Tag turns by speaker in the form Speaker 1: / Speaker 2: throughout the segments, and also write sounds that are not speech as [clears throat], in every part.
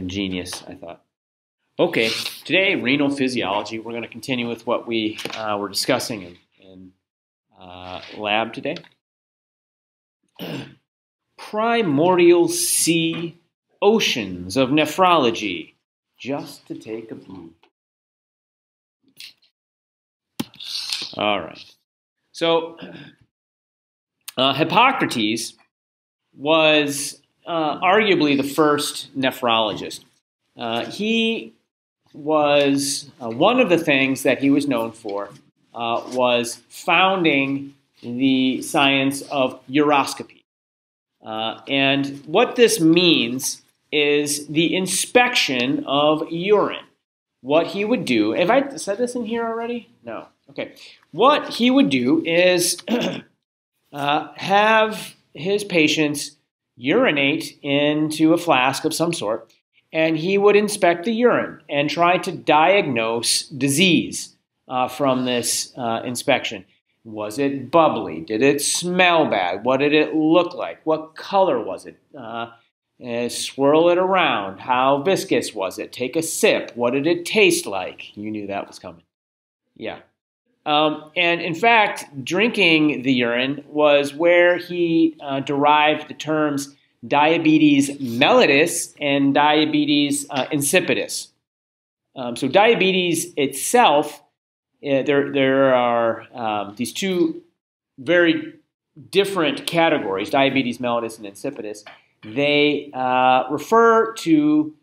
Speaker 1: ingenious, I thought. Okay, today, renal physiology. We're going to continue with what we uh, were discussing in, in uh, lab today. [clears throat] Primordial sea oceans of nephrology, just to take a brew. All right. So, [clears throat] uh, Hippocrates was uh, arguably the first nephrologist. Uh, he was uh, one of the things that he was known for uh, was founding the science of uroscopy. Uh, and what this means is the inspection of urine. What he would do, have I said this in here already? No. Okay. What he would do is [clears throat] uh, have his patients urinate into a flask of some sort, and he would inspect the urine and try to diagnose disease uh, from this uh, inspection. Was it bubbly? Did it smell bad? What did it look like? What color was it? Uh, swirl it around. How viscous was it? Take a sip. What did it taste like? You knew that was coming. Yeah. Um, and in fact, drinking the urine was where he uh, derived the terms diabetes mellitus and diabetes uh, insipidus. Um, so, diabetes itself, uh, there, there are um, these two very different categories diabetes mellitus and insipidus. They uh, refer to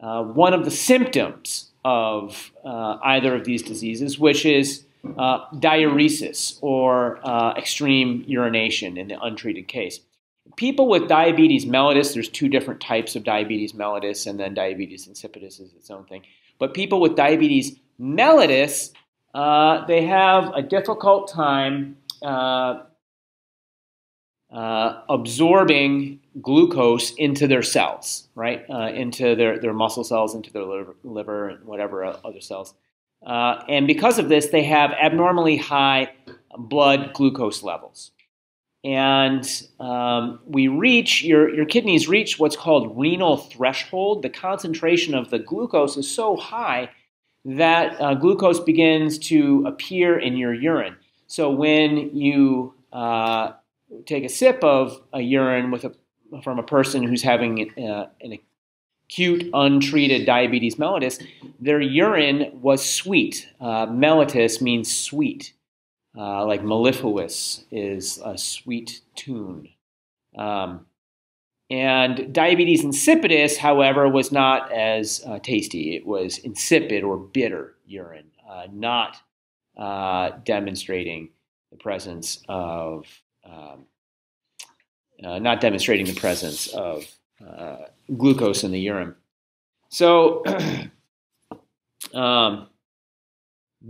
Speaker 1: uh, one of the symptoms of uh, either of these diseases, which is uh, diuresis or uh, extreme urination in the untreated case. People with diabetes mellitus, there's two different types of diabetes mellitus, and then diabetes insipidus is its own thing. But people with diabetes mellitus, uh, they have a difficult time uh, uh, absorbing glucose into their cells, right? Uh, into their, their muscle cells, into their liver, liver and whatever other cells. Uh, and because of this, they have abnormally high blood glucose levels. And um, we reach, your, your kidneys reach what's called renal threshold. The concentration of the glucose is so high that uh, glucose begins to appear in your urine. So when you uh, take a sip of a urine with a, from a person who's having uh, an acute untreated diabetes mellitus, their urine was sweet. Uh, mellitus means sweet, uh, like mellifluous is a sweet tune. Um, and diabetes insipidus, however, was not as uh, tasty. It was insipid or bitter urine, uh, not uh, demonstrating the presence of um, uh, not demonstrating the presence of uh, glucose in the urine. So, [clears throat] um,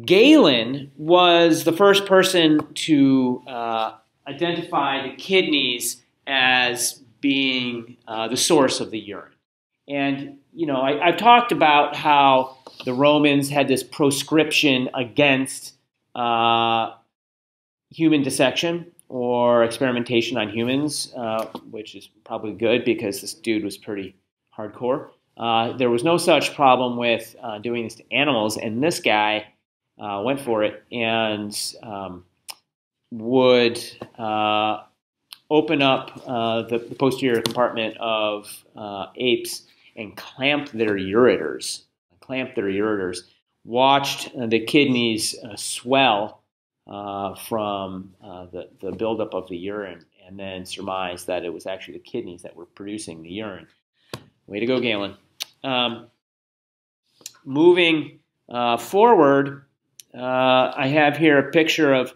Speaker 1: Galen was the first person to uh, identify the kidneys as being uh, the source of the urine. And, you know, I, have talked about how the Romans had this proscription against uh, human dissection or experimentation on humans, uh, which is probably good because this dude was pretty hardcore. Uh, there was no such problem with uh, doing this to animals, and this guy uh, went for it and um, would uh, open up uh, the, the, posterior compartment of apes and clamp their ureters. Clamp their ureters. Watched the kidneys swell uh, from uh, the, the buildup of the urine and then surmised that it was actually the kidneys that were producing the urine. Way to go, Galen. Um, moving uh, forward, uh, I have here a picture of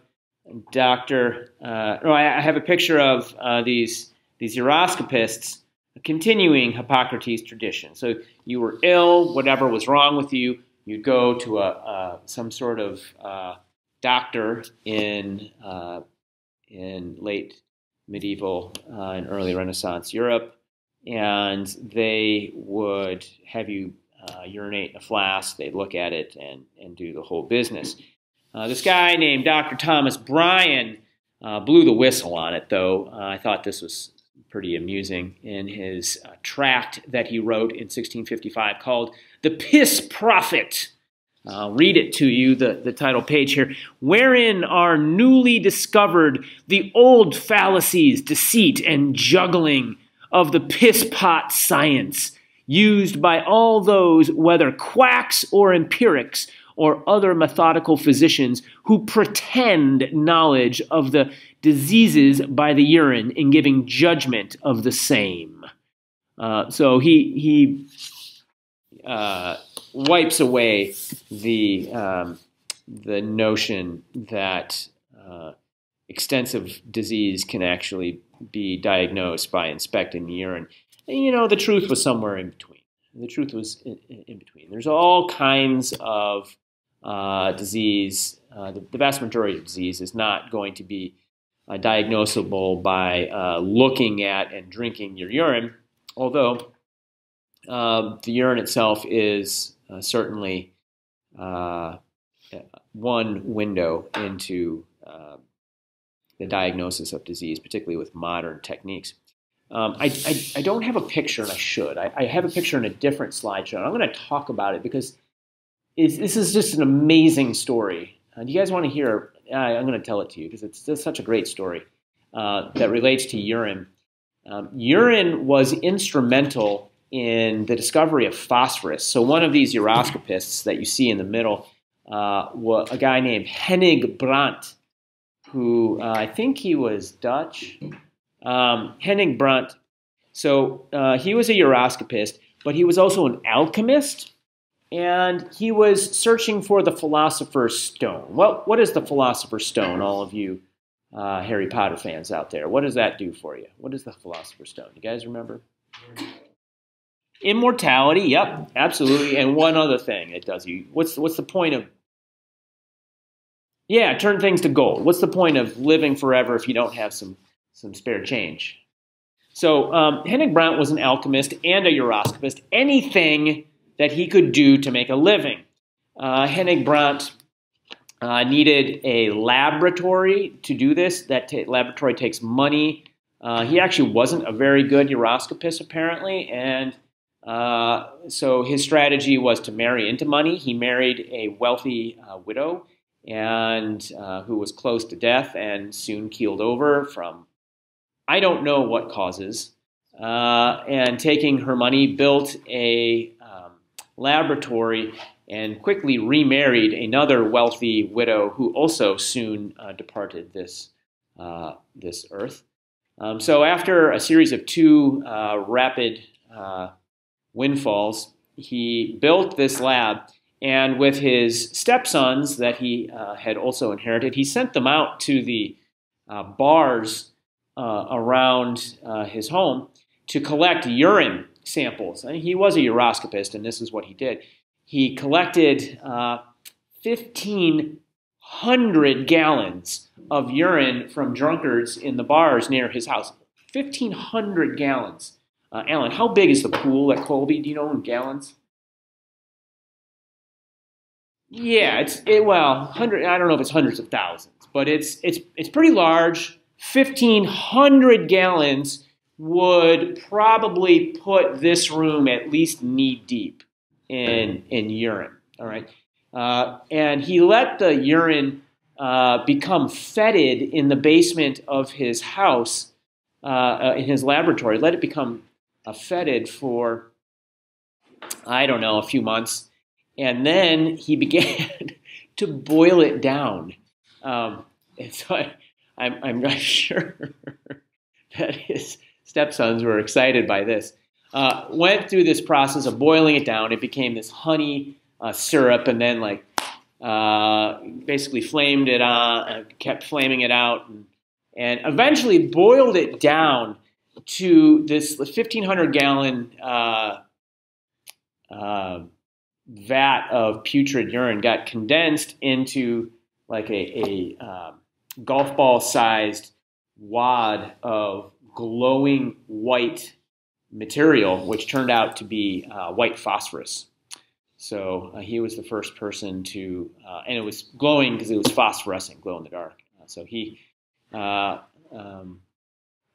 Speaker 1: Dr. Uh, no, I have a picture of these, these uroscopists continuing Hippocrates' tradition. So you were ill, whatever was wrong with you, you'd go to a, some sort of doctor in uh, in late medieval uh, and early Renaissance Europe, and they would have you uh, urinate in a flask. They'd look at it and and do the whole business. Uh, this guy named Dr. Thomas Brian uh, blew the whistle on it, though. Uh, I thought this was pretty amusing in his tract that he wrote in 1655 called The Piss Prophet. I'll read it to you, the, the title page here. Wherein are newly discovered the old fallacies, deceit, and juggling of the piss pot science, used by all those, whether quacks or empirics, or other methodical physicians who pretend knowledge of the diseases by the urine in giving judgment of the same. Uh, so he he uh, wipes away the um, the notion that uh, extensive disease can actually be diagnosed by inspecting the urine. And, you know, the truth was somewhere in between. The truth was in, in between. There's all kinds of uh, disease. Uh, the, the, vast majority of disease is not going to be uh, diagnosable by uh, looking at and drinking your urine, although um, the urine itself is uh, certainly uh, one window into the diagnosis of disease, particularly with modern techniques. Um, I, I, I, don't have a picture, and I should. I, I have a picture in a different slideshow. I'm going to talk about it because this is just an amazing story. Uh, do you guys want to hear? Uh, I'm going to tell it to you because it's just such a great story uh, that relates to urine. Um, urine was instrumental in the discovery of phosphorus. So one of these uroscopists that you see in the middle, uh, was a guy named Hennig Brandt, who uh, I think he was Dutch. Um, Hennig Brandt. So uh, he was a uroscopist, but he was also an alchemist and he was searching for the Philosopher's Stone. Well, what is the Philosopher's Stone, all of you uh, Harry Potter fans out there? What does that do for you? What is the Philosopher's Stone? You guys remember? Immortality. Yep, absolutely. And one other thing it does you. What's what's the point of? Yeah, turn things to gold. What's the point of living forever if you don't have some some spare change? So um, Hennig Brandt was an alchemist and a uroscopist. Anything that he could do to make a living. Uh, Hennig Brandt uh, needed a laboratory to do this. That laboratory takes money. Uh, he actually wasn't a very good uroscopist, apparently, and uh, so his strategy was to marry into money. He married a wealthy uh, widow and uh, who was close to death and soon keeled over from I don't know what causes. and taking her money, built a laboratory and quickly remarried another wealthy widow who also soon uh, departed this, uh, this earth. Um, so, after a series of two uh, rapid uh, windfalls, he built this lab. And with his stepsons that he uh, had also inherited, he sent them out to the uh, bars around his home to collect urine samples. He was a uroscopist, and this is what he did. He collected uh, 1,500 gallons of urine from drunkards in the bars near his house. 1,500 gallons. Uh, Alan, how big is the pool at Colby? Do you know in gallons? Yeah, it's it, well, hundred. I don't know if it's hundreds of thousands, but it's it's it's pretty large. Fifteen hundred gallons would probably put this room at least knee deep in in urine. All right, uh, and he let the urine uh, become fetid in the basement of his house, uh, uh in his laboratory. Let it become uh, fetid for I don't know a few months, and then he [laughs] began to boil it down. Um, and so I, I'm, I'm not [laughs] sure that his stepsons were excited by this. Uh, went through this process of boiling it down. It became this honey uh, syrup, and then like uh, basically flamed it on, uh, kept flaming it out, and, and, eventually boiled it down to this 1,500 gallon uh, uh, vat of putrid urine. Got condensed into like a, a um, golf ball sized wad of glowing white material, which turned out to be uh, white phosphorus. So uh, he was the first person to, uh, and it was glowing because it was phosphorescent, glow in the dark. So he uh, um,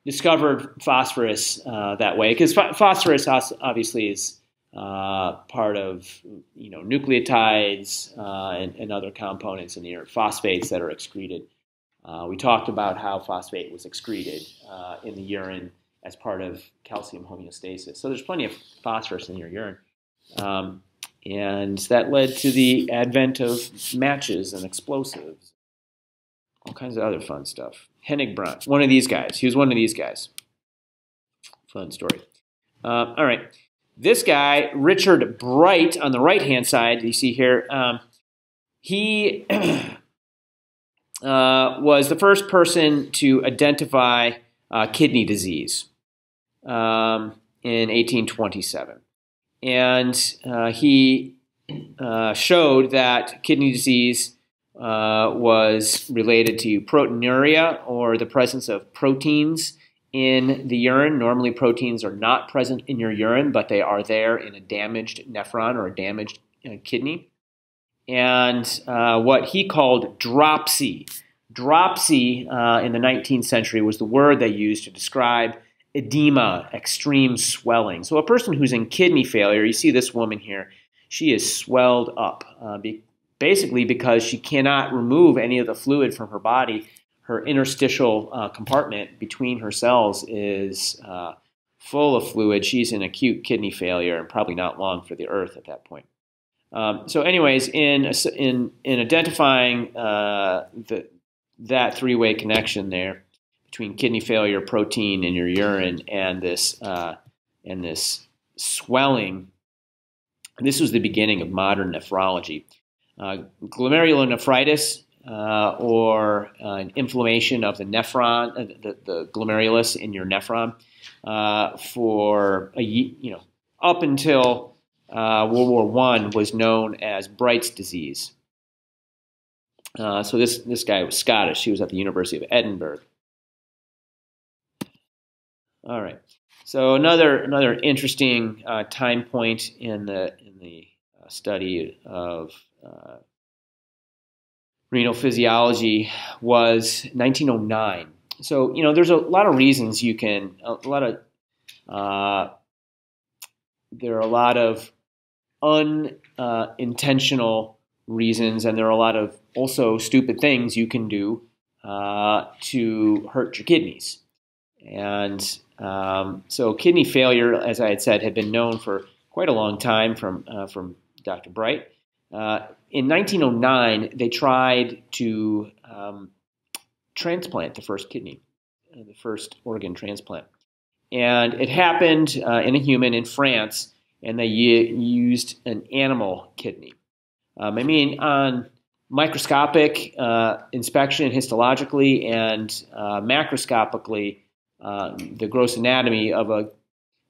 Speaker 1: discovered phosphorus uh, that way because phosphorus obviously is uh, part of you know nucleotides uh, and, and, other components in the urine, phosphates that are excreted. Uh, we talked about how phosphate was excreted uh, in the urine as part of calcium homeostasis. So there's plenty of phosphorus in your urine. Um, and that led to the advent of matches and explosives, all kinds of other fun stuff. Hennig Brandt, one of these guys. He was one of these guys. Fun story. Uh, all right. This guy, Richard Bright, on the right hand side, you see here, um, he [clears throat] uh, was the first person to identify uh, kidney disease um, in 1827. And uh, he uh, showed that kidney disease uh, was related to proteinuria or the presence of proteins in the urine. Normally, proteins are not present in your urine, but they are there in a damaged nephron or a damaged uh, kidney. And uh, what he called dropsy. Dropsy uh, in the 19th century was the word they used to describe edema, extreme swelling. So, a person who's in kidney failure, you see this woman here, she is swelled up, uh, basically because she cannot remove any of the fluid from her body her interstitial uh, compartment between her cells is uh, full of fluid. She's in acute kidney failure and probably not long for the earth at that point. Um, so, anyways, in in in identifying uh, the that three way connection there between kidney failure, protein in your urine, and this uh, and this swelling, this was the beginning of modern nephrology. Uh, glomerulonephritis uh, or uh, an inflammation of the nephron, uh, the, the, glomerulus in your nephron, uh, for a you know up until uh, World War One was known as Bright's disease. Uh, so this this guy was Scottish. He was at the University of Edinburgh. All right. So another another interesting time point in the in the study of renal physiology was 1909. So, you know, there's a lot of reasons you can, a lot of, uh, there are a lot of unintentional uh, reasons, and there are a lot of also stupid things you can do uh, to hurt your kidneys. And um, so, kidney failure, as I had said, had been known for quite a long time from uh, from Dr. Bright. Uh, in 1909, they tried to um, transplant the first kidney, uh, the first organ transplant. And it happened uh, in a human in France, and they used an animal kidney. Um, I mean, on microscopic uh, inspection histologically and uh, macroscopically, uh, the gross anatomy of a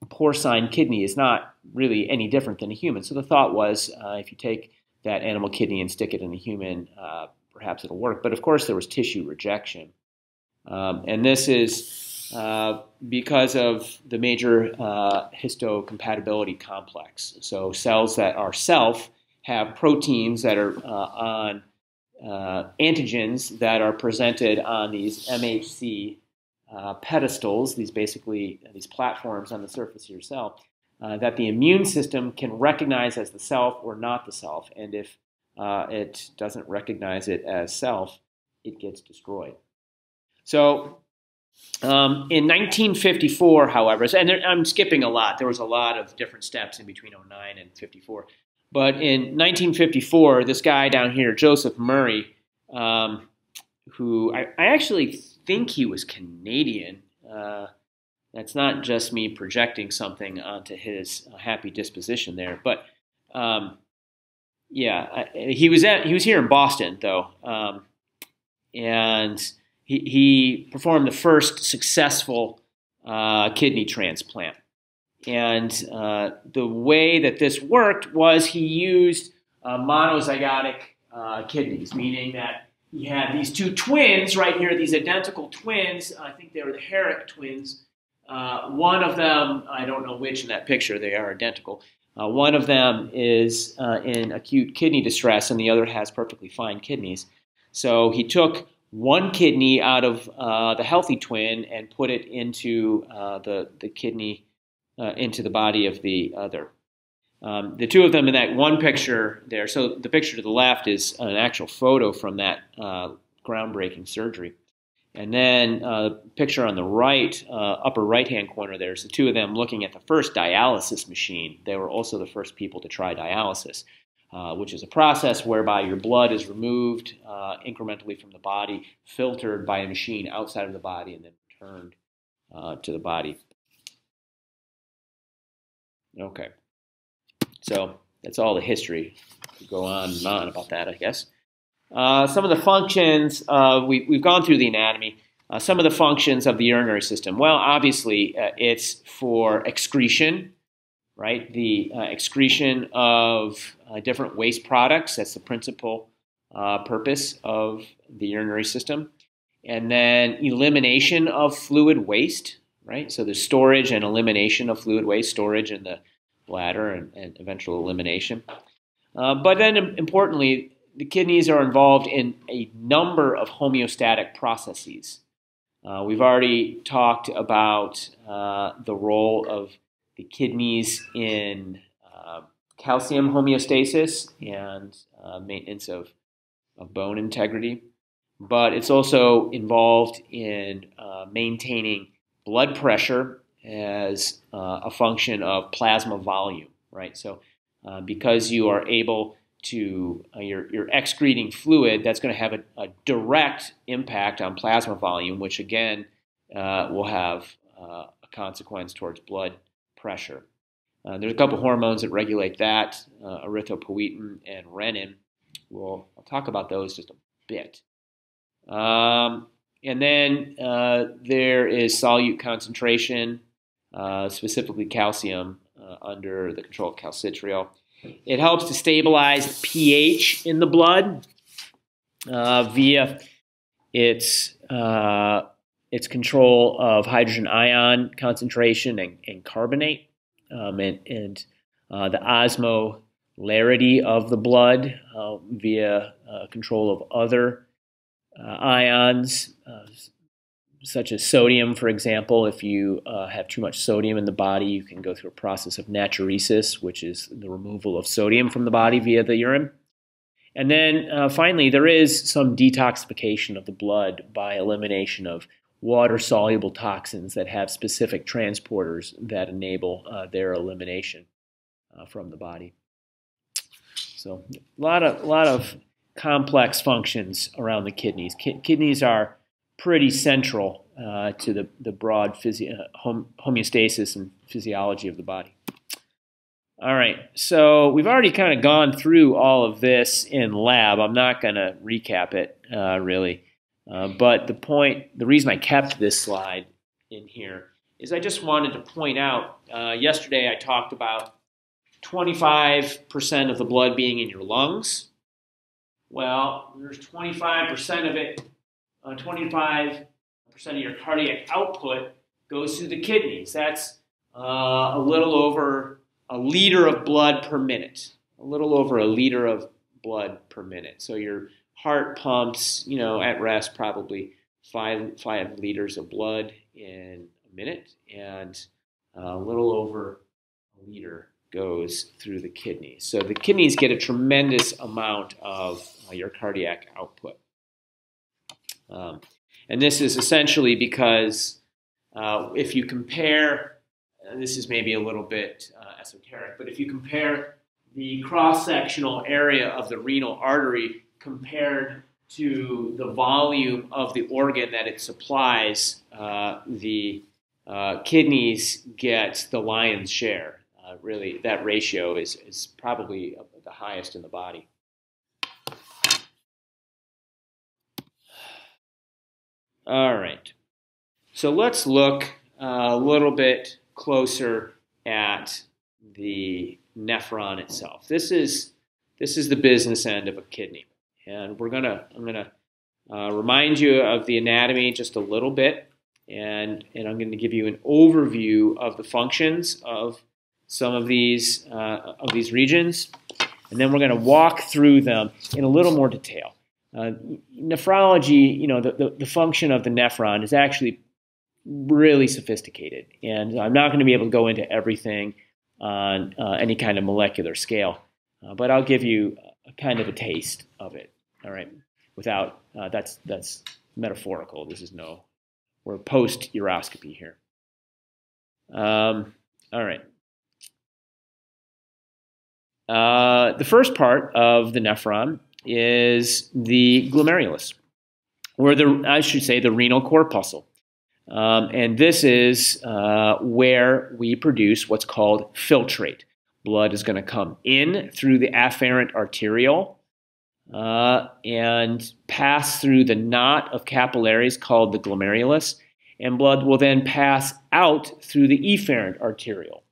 Speaker 1: porcine kidney is not really any different than a human. So the thought was uh, if you take that animal kidney and stick it in a human, uh, perhaps it'll work. But of course, there was tissue rejection. Um, and this is uh, because of the major uh, histocompatibility complex. So, cells that are self have proteins that are uh, on uh, antigens that are presented on these MHC uh, pedestals, these basically these platforms on the surface of your cell uh, that the immune system can recognize as the self or not the self. And if uh, it doesn't recognize it as self, it gets destroyed. So um, in 1954, however, and there, I'm skipping a lot, there was a lot of different steps in between 09 and 54. But in 1954, this guy down here, Joseph Murray, um, who I, I, actually think he was Canadian. Uh, that's not just me projecting something onto his happy disposition there, but um, yeah, I, he was at he was here in Boston though, um, and he, he performed the first successful uh, kidney transplant. And uh, the way that this worked was he used uh, monozygotic uh, kidneys, meaning that he had these two twins right here, these identical twins. I think they were the Herrick twins uh, one of them, I don't know which in that picture, they are identical. Uh, one of them is uh, in acute kidney distress, and the other has perfectly fine kidneys. So he took one kidney out of uh, the healthy twin and put it into uh, the, the kidney, uh, into the body of the other. Um, the two of them in that one picture there, so the picture to the left is an actual photo from that groundbreaking surgery. And then uh, picture on the right, uh, upper right hand corner, there's the two of them looking at the first dialysis machine. They were also the first people to try dialysis. Uh, which is a process whereby your blood is removed uh, incrementally from the body, filtered by a machine outside of the body, and then returned uh, to the body. Okay, so that's all the history. Go on and on about that, I guess. Uh, some of the functions, we, we've gone through the anatomy. some of the functions of the urinary system. Well, obviously, it's for excretion, right? The uh, excretion of uh, different waste products. That's the principal uh, purpose of the urinary system. And then elimination of fluid waste, right? So there's storage and elimination of fluid waste, storage in the bladder and, and eventual elimination. Uh, but then importantly, the kidneys are involved in a number of homeostatic processes. Uh, we've already talked about uh, the role of the kidneys in uh, calcium homeostasis and uh, maintenance of, of bone integrity. But it's also involved in uh, maintaining blood pressure as uh, a function of plasma volume, right? So, because you are able to, uh, you're, you're, excreting fluid, that's going to have a, a, direct impact on plasma volume, which again will have a consequence towards blood pressure. Uh, there's a couple hormones that regulate that, uh, erythropoietin and renin. We'll I'll talk about those just a bit. Um, and then uh, there is solute concentration, uh, specifically calcium, uh, under the control of calcitriol. It helps to stabilize pH in the blood uh, via its its control of hydrogen ion concentration and, and carbonate, um, and, and uh, the osmolarity of the blood uh, via uh, control of other uh, ions, uh, such as sodium, for example. If you uh, have too much sodium in the body, you can go through a process of natriuresis, which is the removal of sodium from the body via the urine. And then finally, there is some detoxification of the blood by elimination of water soluble toxins that have specific transporters that enable uh, their elimination uh, from the body. So a lot of a lot of complex functions around the kidneys. Ki kidneys are pretty central uh, to the, the broad uh, hom homeostasis and physiology of the body. All right, so we've already kind of gone through all of this in lab. I'm not going to recap it uh, really. Uh, but the point, the reason I kept this slide in here is I just wanted to point out, uh, yesterday I talked about 25% of the blood being in your lungs. Well, there's 25% of it, uh, 25% of your cardiac output goes through the kidneys. That's uh, a little over a liter of blood per minute. A little over a liter of blood per minute. So you're heart pumps, you know, at rest probably five five liters of blood in a minute, and a little over a liter goes through the kidneys. So the kidneys get a tremendous amount of uh, your cardiac output. Um, and this is essentially because uh, if you compare, this is maybe a little bit uh, esoteric, but if you compare the cross sectional area of the renal artery compared to the volume of the organ that it supplies, uh, the uh, kidneys get the lion's share. Uh, really, that ratio is, is probably the highest in the body. All right. So let's look a little bit closer at the nephron itself. This is this is the business end of a kidney. And we're gonna, I'm gonna uh, remind you of the anatomy just a little bit, and, and I'm gonna give you an overview of the functions of some of these, uh, of these regions, and then we're gonna walk through them in a little more detail. Uh, nephrology, you know, the, the, the, function of the nephron is actually really sophisticated. And I'm not going to be able to go into everything on uh, any kind of molecular scale, uh, but I'll give you a kind of a taste of it. All right, without uh, that's that's metaphorical. This is no, we're post uroscopy here. Um, all right. Uh, the first part of the nephron is the glomerulus, or the I should say the renal corpuscle. Um, and this is uh, where we produce what's called filtrate. Blood is going to come in through the afferent arteriole uh, and pass through the knot of capillaries called the glomerulus, and blood will then pass out through the efferent arteriole.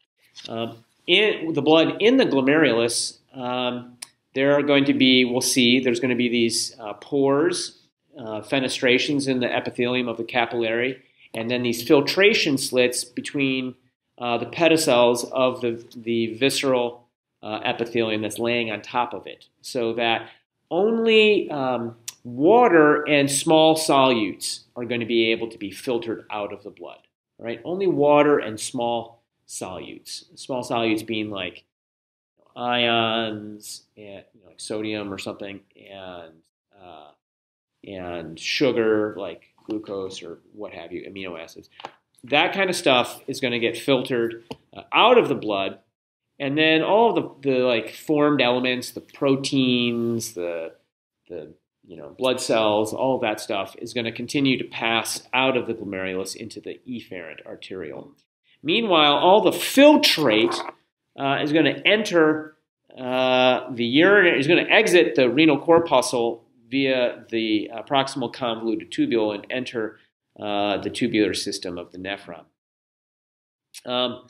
Speaker 1: Um, in the blood in the glomerulus, um, there are going to be, we'll see, there's going to be these uh, pores, uh, fenestrations in the epithelium of the capillary, and then these filtration slits between uh, the pedicels of the, the visceral uh, epithelium that's laying on top of it, so that only um, water and small solutes are going to be able to be filtered out of the blood. Right? Only water and small solutes. Small solutes being like ions, and, you know, like sodium or something, and uh, and sugar like glucose or what have you, amino acids. That kind of stuff is going to get filtered uh, out of the blood, and then all of the, the like formed elements, the proteins, the the you know blood cells, all that stuff is going to continue to pass out of the glomerulus into the efferent arteriole. Meanwhile, all the filtrate uh, is going to enter uh, the urine, is going to exit the renal corpuscle via the uh, proximal convoluted tubule and enter uh, the tubular system of the nephron. Um,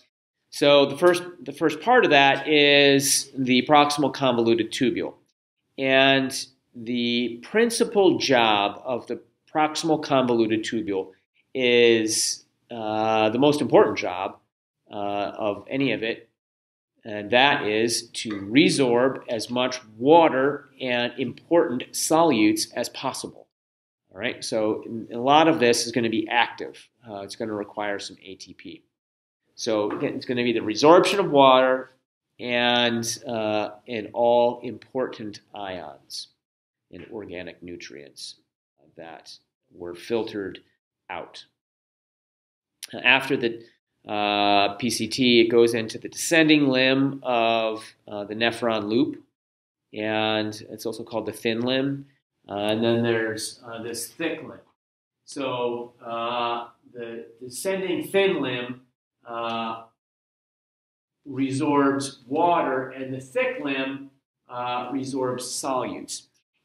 Speaker 1: so the first, the first part of that is the proximal convoluted tubule. And the principal job of the proximal convoluted tubule is uh, the most important job uh, of any of it, and that is to resorb as much water and important solutes as possible. All right, so a lot of this is going to be active. Uh, it's going to require some ATP. So it's going to be the resorption of water and uh, and all important ions and organic nutrients that were filtered out. After the uh, PCT, it goes into the descending limb of uh, the nephron loop, and it's also called the thin limb. Uh, and then there's uh, this thick limb. So uh, the descending thin limb uh, resorbs water, and the thick limb resorbs solutes.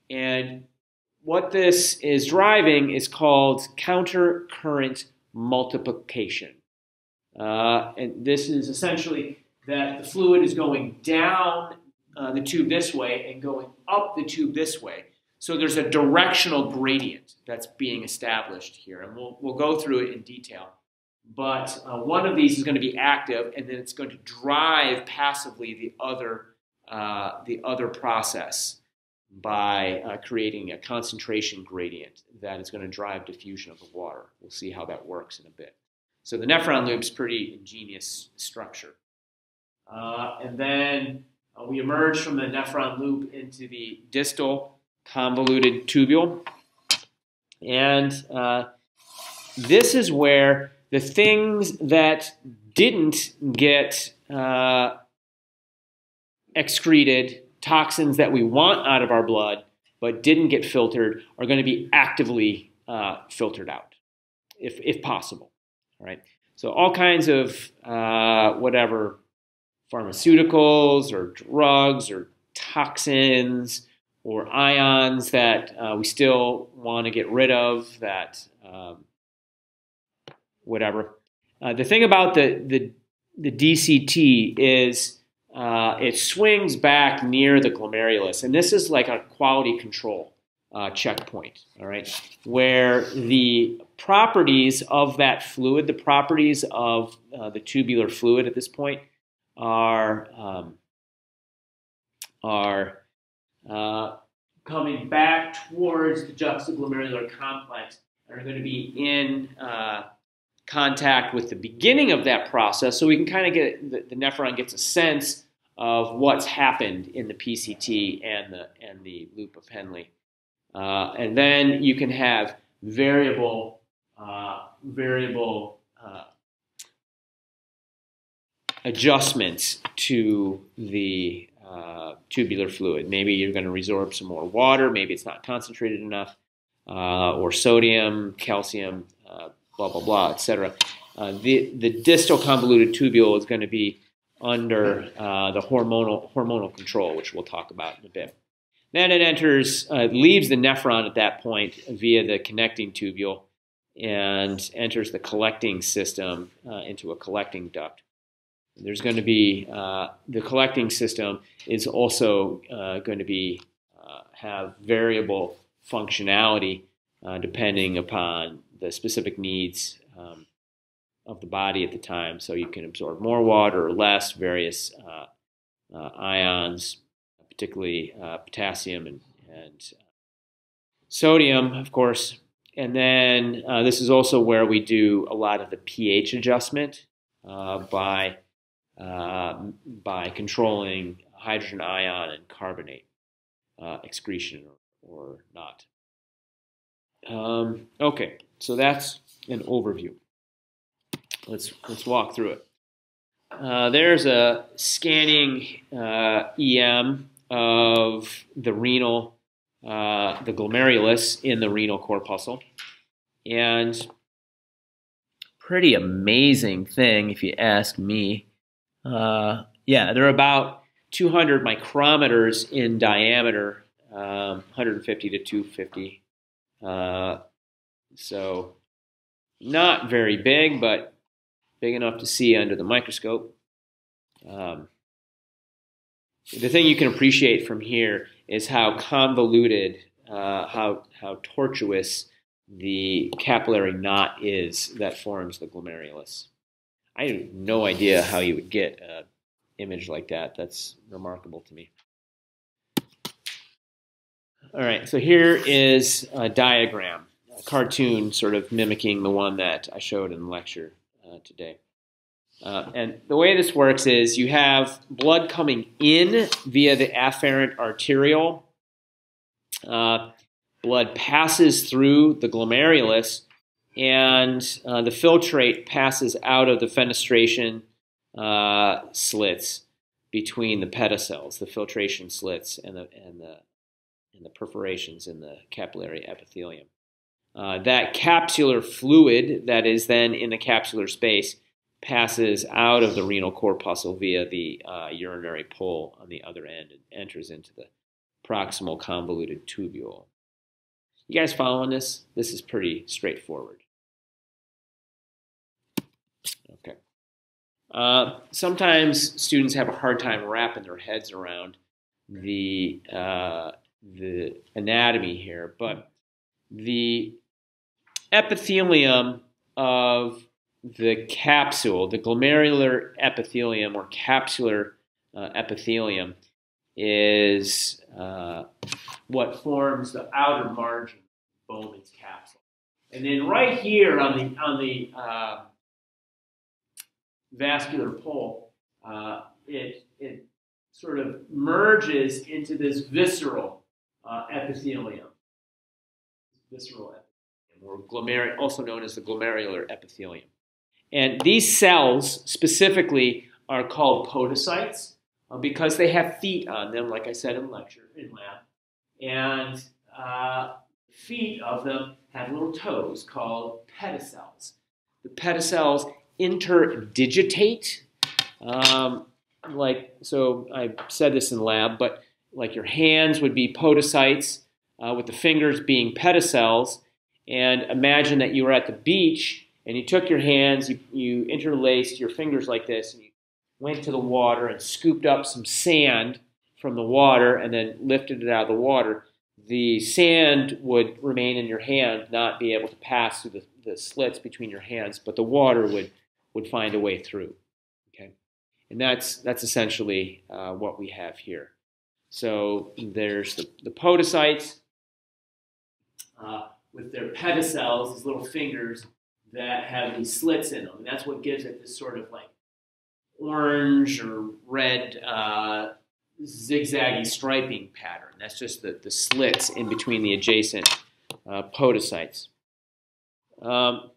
Speaker 1: And what this is driving is called counter current multiplication. Uh, and this is essentially that the fluid is going down uh, the tube this way and going up the tube this way. So there's a directional gradient that's being established here, and we'll, we'll go through it in detail. But uh, one of these is going to be active, and then it's going to drive passively the other, uh, the other process by uh, creating a concentration gradient that is going to drive diffusion of the water. We'll see how that works in a bit. So the nephron loop is pretty ingenious structure. Uh, and then uh, we emerge from the nephron loop into the distal convoluted tubule. And uh, this is where the things that didn't get uh, excreted toxins that we want out of our blood but didn't get filtered are going to be actively uh, filtered out, if, if possible. Right. So all kinds of uh, whatever pharmaceuticals or drugs or toxins or ions that uh, we still want to get rid of that um, whatever. Uh, the thing about the, the, the DCT is uh, it swings back near the glomerulus. And this is like a quality control uh, checkpoint, all right, where the properties of that fluid, the properties of uh, the tubular fluid at this point are, um, are uh, coming back towards the juxtaglomerular complex and are going to be in uh, contact with the beginning of that process so we can kind of get the, the, nephron gets a sense of what's happened in the PCT and the and the loop of Henle. Uh, and then you can have variable uh, variable uh, adjustments to the uh, tubular fluid. Maybe you're going to resorb some more water. Maybe it's not concentrated enough, uh, or sodium, calcium, uh, blah blah blah, etc. The the distal convoluted tubule is going to be under the hormonal hormonal control, which we'll talk about in a bit. Then it enters, uh, leaves the nephron at that point via the connecting tubule and enters the collecting system into a collecting duct. There's going to be uh, the collecting system is also uh, going to be uh, have variable functionality uh, depending upon the specific needs um, of the body at the time. So you can absorb more water or less, various uh, uh, ions, particularly potassium and, and sodium, of course. And then this is also where we do a lot of the pH adjustment by uh, by controlling hydrogen ion and carbonate uh, excretion or, or not. Um, okay, so that's an overview. Let's let's walk through it. Uh, there's a scanning uh, EM of the renal, uh, the glomerulus in the renal corpuscle, and pretty amazing thing if you ask me. Uh, yeah, they're about 200 micrometers in diameter, um, 150 to 250. Uh, so not very big, but big enough to see under the microscope. Um, the thing you can appreciate from here is how convoluted, uh, how how tortuous the capillary knot is that forms the glomerulus. I have no idea how you would get an image like that. That's remarkable to me. All right, so here is a diagram, a cartoon sort of mimicking the one that I showed in the lecture uh, today. Uh, and the way this works is you have blood coming in via the afferent arteriole. Uh, blood passes through the glomerulus and uh, the filtrate passes out of the fenestration uh, slits between the pedicels, the filtration slits, and the and the and the perforations in the capillary epithelium. Uh, that capsular fluid that is then in the capsular space passes out of the renal corpuscle via the uh, urinary pole on the other end and enters into the proximal convoluted tubule. You guys following this? This is pretty straightforward. Okay. Uh, sometimes students have a hard time wrapping their heads around the uh, the anatomy here, but the epithelium of the capsule, the glomerular epithelium or capsular uh, epithelium, is uh, what forms the outer margin of Bowman's capsule. And then right here on the on the uh, vascular pole, uh, it, it sort of merges into this visceral uh, epithelium. Visceral epithelium, or glomer- also known as the glomerular epithelium. And these cells specifically are called podocytes uh, because they have feet on them, like I said in lecture, in lab. And uh, feet of them have little toes called pedicels. The pedicels interdigitate. Um, like, so I said this in lab, but like your hands would be podocytes, uh, with the fingers being pedicels. And imagine that you were at the beach and you took your hands, you, you interlaced your fingers like this, and you went to the water and scooped up some sand from the water and then lifted it out of the water. The sand would remain in your hand, not be able to pass through the, the slits between your hands, but the water would would find a way through. Okay, and that's that's essentially uh, what we have here. So there's the, the podocytes uh, with their pedicels, these little fingers that have these slits in them. And that's what gives it this sort of like orange or red uh, zigzaggy striping pattern. That's just the, the slits in between the adjacent uh, podocytes. Um,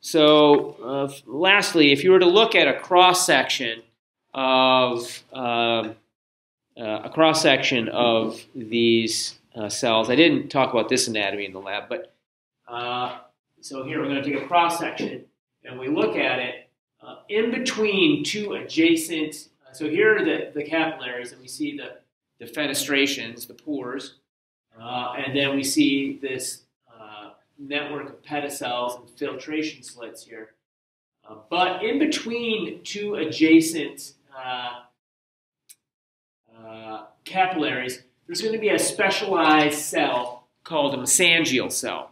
Speaker 1: so uh, lastly, if you were to look at a cross section of um, uh, a cross section of these uh, cells, I didn't talk about this anatomy in the lab, but uh, so here we're going to take a cross section and we look at it uh, in between two adjacent. Uh, so here are the, the capillaries, and we see the, the fenestrations, the pores, uh, and then we see this uh, network of pedicels and filtration slits here. Uh, but in between two adjacent uh, capillaries, there's going to be a specialized cell called a mesangial cell.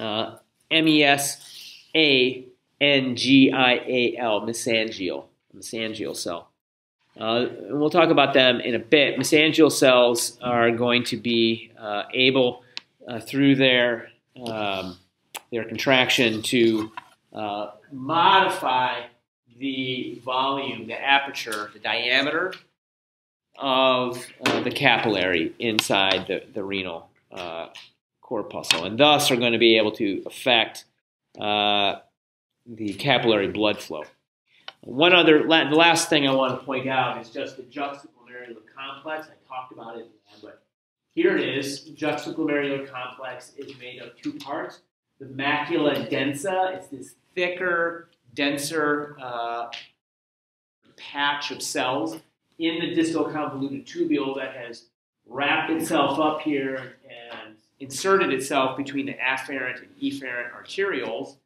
Speaker 1: M E S A N G I A L, mesangial, mesangial cell. Uh, we'll talk about them in a bit. Mesangial cells are going to be uh, able, uh, through their um, their contraction, to uh, modify the volume, the aperture, the diameter of uh, the capillary inside the, the renal uh, corpuscle, and thus are going to be able to affect the capillary blood flow. One other, the last thing I want to point out is just the juxtaglomerular complex. I talked about it, but here it is. Juxtaglomerular complex is made of two parts. The macula densa is this thicker, denser uh, patch of cells in the distal convoluted tubule that has wrapped itself up here inserted itself between the afferent and efferent arterioles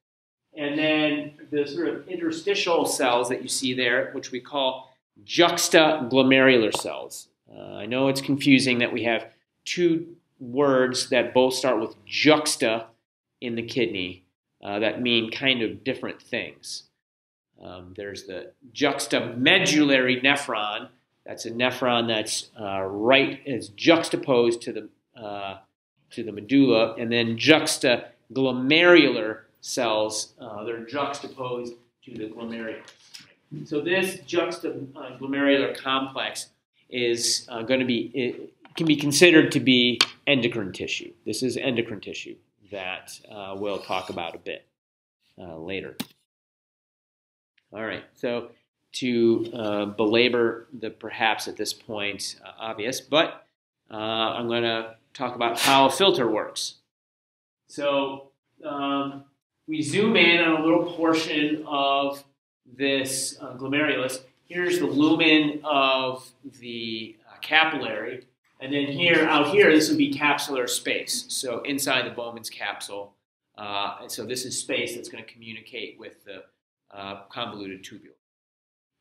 Speaker 1: and then the sort of interstitial cells that you see there, which we call juxtaglomerular cells. Uh, I know it's confusing that we have two words that both start with juxta in the kidney uh, that mean kind of different things. Um, there's the juxtamedullary nephron. That's a nephron that's uh, right, is juxtaposed to the uh, to the medulla, and then juxtaglomerular cells, uh, they're juxtaposed to the glomerulus. So this juxtaglomerular complex is uh, going to be, can be considered to be endocrine tissue. This is endocrine tissue that uh, we'll talk about a bit uh, later. All right, so to uh, belabor the perhaps at this point uh, obvious, but I'm going to talk about how a filter works. So um, we zoom in on a little portion of this uh, glomerulus. Here's the lumen of the uh, capillary. And then here, out here, this would be capsular space. So inside the Bowman's capsule. Uh, and so this is space that's going to communicate with the uh, convoluted tubule.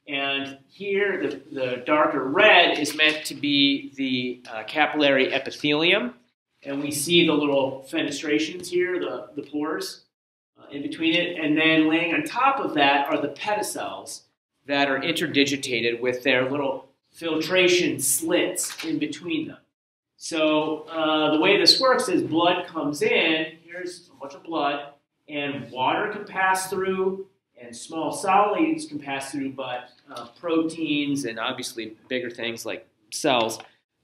Speaker 1: And here, the, the darker red is meant to be the uh, capillary epithelium. And we see the little fenestrations here, the, the pores in between it. And then laying on top of that are the pedicels that are interdigitated with their little filtration slits in between them. So uh, the way this works is blood comes in, here's a bunch of blood, and water can pass through, and small solids can pass through, but uh, proteins and obviously bigger things like cells,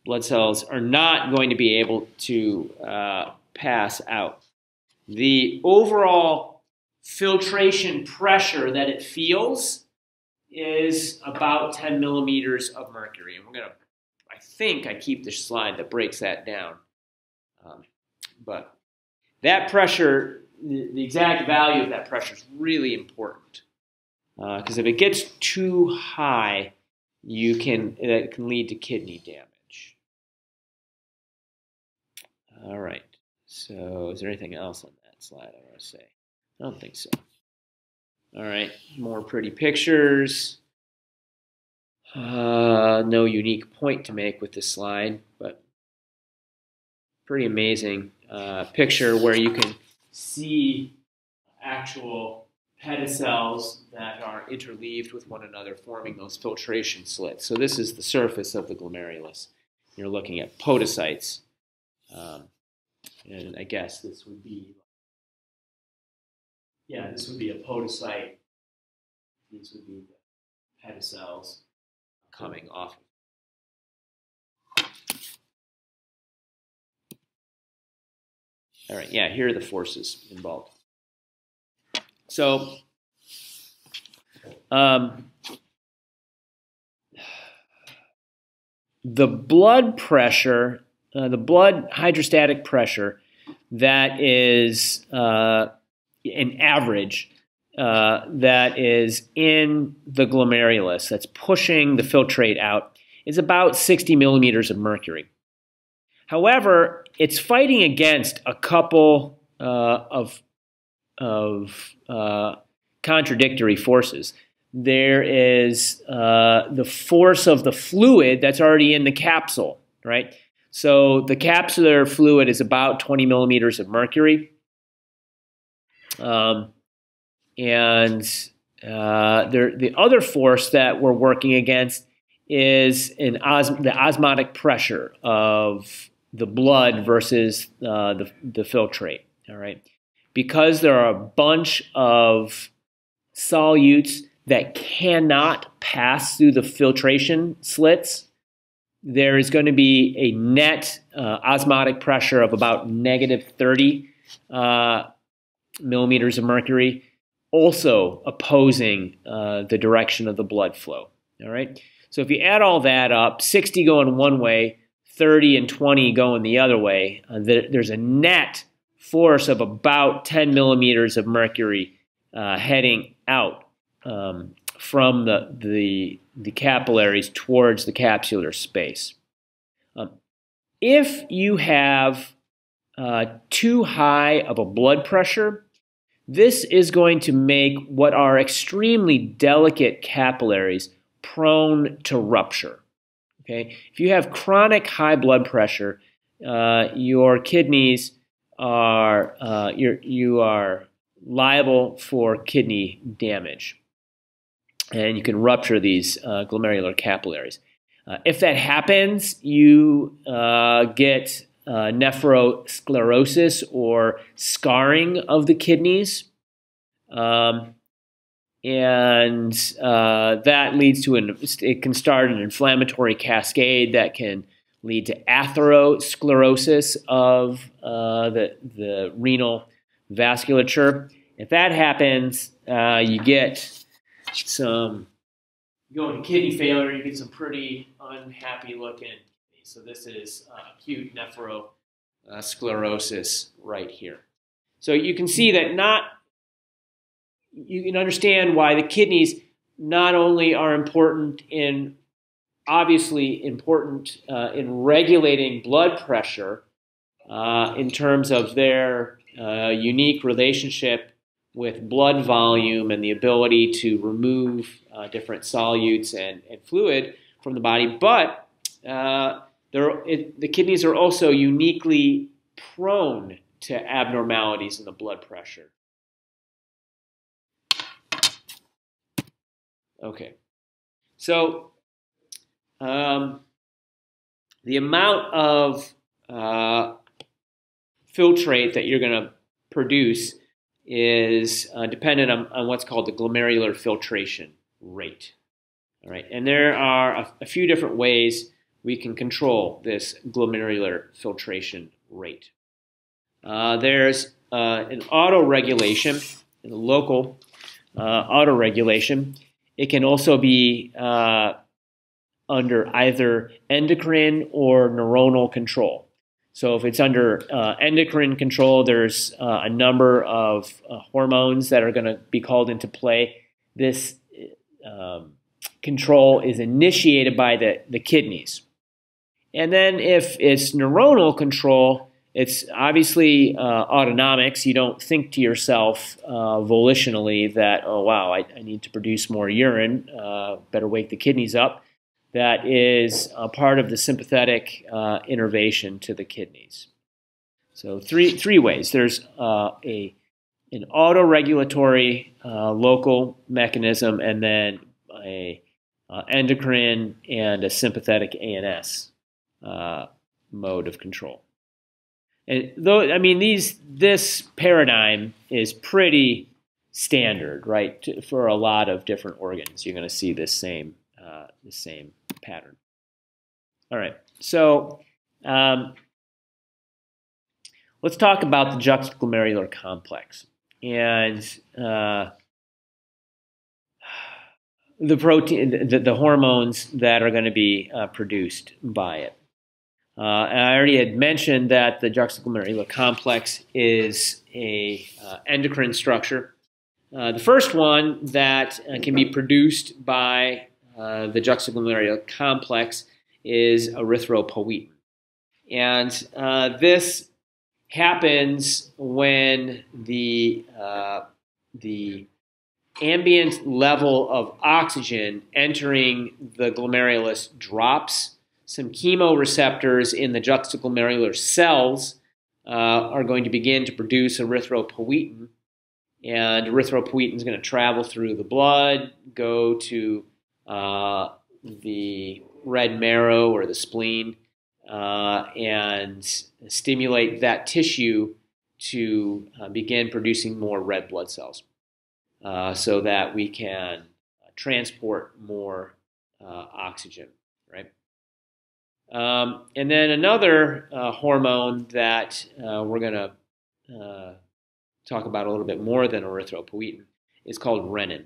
Speaker 1: blood cells, are not going to be able to uh, pass out. The overall filtration pressure that it feels is about 10 millimeters of mercury. And we're going to, I think I keep the slide that breaks that down. Um, but that pressure, the, exact value of that pressure is really important. Because uh, if it gets too high, you can, it can lead to kidney damage. All right. So is there anything else on that slide I want to say? I don't think so. All right, more pretty pictures. Uh, no unique point to make with this slide, but pretty amazing uh, picture where you can see actual pedicels that are interleaved with one another, forming those filtration slits. So this is the surface of the glomerulus. You're looking at podocytes. Um, and I guess this would be, yeah, this would be a podocyte. These would be the pedicels coming off All right, yeah, here are the forces involved. So, um, the blood pressure, uh, the blood hydrostatic pressure that is uh, an average uh, that is in the glomerulus, that's pushing the filtrate out, is about 60 millimeters of mercury. However, it's fighting against a couple uh, of, of uh, contradictory forces. There is uh, the force of the fluid that's already in the capsule, right? So the capsular fluid is about 20 millimeters of mercury. Um, and uh, there, the other force that we're working against is an os- the osmotic pressure of the blood versus uh, the, the filtrate. All right. Because there are a bunch of solutes that cannot pass through the filtration slits, there is going to be a net uh, osmotic pressure of about negative 30 uh, millimeters of mercury, also opposing uh, the direction of the blood flow. All right. So if you add all that up, 60 going one way, 30 and 20 going the other way, uh, there's a net force of about 10 millimeters of mercury uh, heading out um, from the, the, the, capillaries towards the capsular space. Um, if you have uh, too high of a blood pressure, this is going to make what are extremely delicate capillaries prone to rupture. Okay, if you have chronic high blood pressure, uh, your kidneys are uh, you are liable for kidney damage, and you can rupture these uh, glomerular capillaries. Uh, if that happens, you uh, get uh, nephrosclerosis or scarring of the kidneys. Um, and uh, that leads to an it can start an inflammatory cascade that can lead to atherosclerosis of uh, the the renal vasculature. If that happens, uh, you get some you go into kidney failure. You get some pretty unhappy looking. So this is uh, acute nephrosclerosis right here. So you can see that not you can understand why the kidneys not only are important in obviously important uh, in regulating blood pressure uh, in terms of their uh, unique relationship with blood volume and the ability to remove uh, different solutes and, and, fluid from the body, but uh, it, the kidneys are also uniquely prone to abnormalities in the blood pressure. Okay. So um, the amount of uh, filtrate that you're going to produce is uh, dependent on, on, what's called the glomerular filtration rate. All right, and there are a, a few different ways we can control this glomerular filtration rate. Uh, there's uh, an auto regulation, a local uh, auto regulation it can also be uh, under either endocrine or neuronal control. So if it's under uh, endocrine control, there's uh, a number of uh, hormones that are going to be called into play. This um, control is initiated by the, the kidneys. And then if it's neuronal control, it's obviously uh, autonomics. You don't think to yourself uh, volitionally that, oh, wow, I, I, need to produce more urine, uh, better wake the kidneys up. That is a part of the sympathetic uh, innervation to the kidneys. So, three, three ways there's uh, a an autoregulatory uh, local mechanism, and then a uh, endocrine and a sympathetic ANS uh, mode of control. And though I mean these, this paradigm is pretty standard, right? For a lot of different organs, you're going to see this same uh, the same pattern. All right, so um, let's talk about the juxtaglomerular complex and uh, the protein, the, the, hormones that are going to be uh, produced by it. Uh, and I already had mentioned that the juxtaglomerular complex is a uh, endocrine structure. Uh, the first one that uh, can be produced by uh, the juxtaglomerular complex is erythropoietin. And this happens when the, the ambient level of oxygen entering the glomerulus drops. Some chemoreceptors in the juxtaglomerular cells uh, are going to begin to produce erythropoietin. And erythropoietin is going to travel through the blood, go to uh, the red marrow or the spleen, uh, and stimulate that tissue to uh, begin producing more red blood cells. Uh, so that we can uh, transport more oxygen, right? Um, and then another uh, hormone that uh, we're going to talk about a little bit more than erythropoietin is called renin.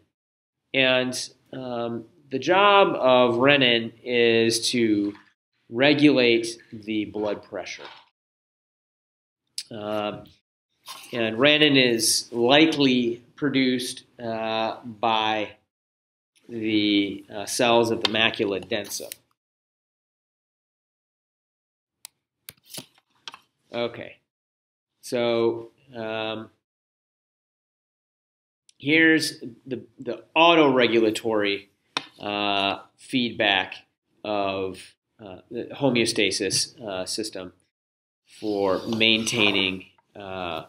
Speaker 1: And um, the job of renin is to regulate the blood pressure. Uh, and renin is likely produced uh, by the uh, cells of the macula densa. Okay, so um, here's the, the autoregulatory uh, feedback of uh, the homeostasis uh, system for maintaining uh,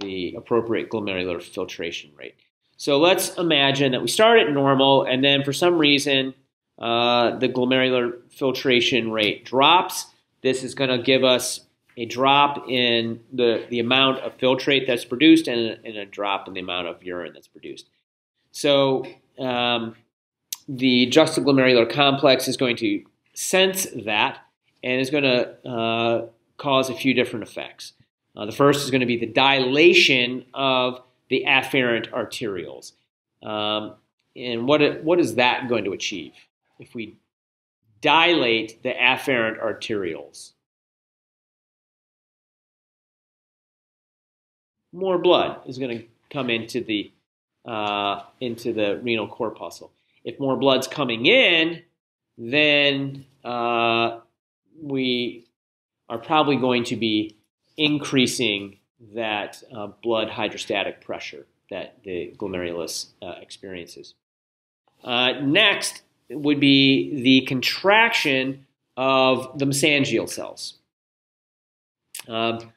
Speaker 1: the appropriate glomerular filtration rate. So let's imagine that we start at normal, and then for some reason, uh, the glomerular filtration rate drops. This is going to give us a drop in the, the amount of filtrate that's produced and a, and a drop in the amount of urine that's produced. So um, the juxtaglomerular complex is going to sense that and is going to uh, cause a few different effects. Uh, the first is going to be the dilation of the afferent arterioles. Um, and what, what is that going to achieve? If we dilate the afferent arterioles, more blood is going to come into the, uh, into the renal corpuscle. If more blood's coming in, then uh, we are probably going to be increasing that uh, blood hydrostatic pressure that the glomerulus uh, experiences. Uh, next would be the contraction of the mesangial cells. Um,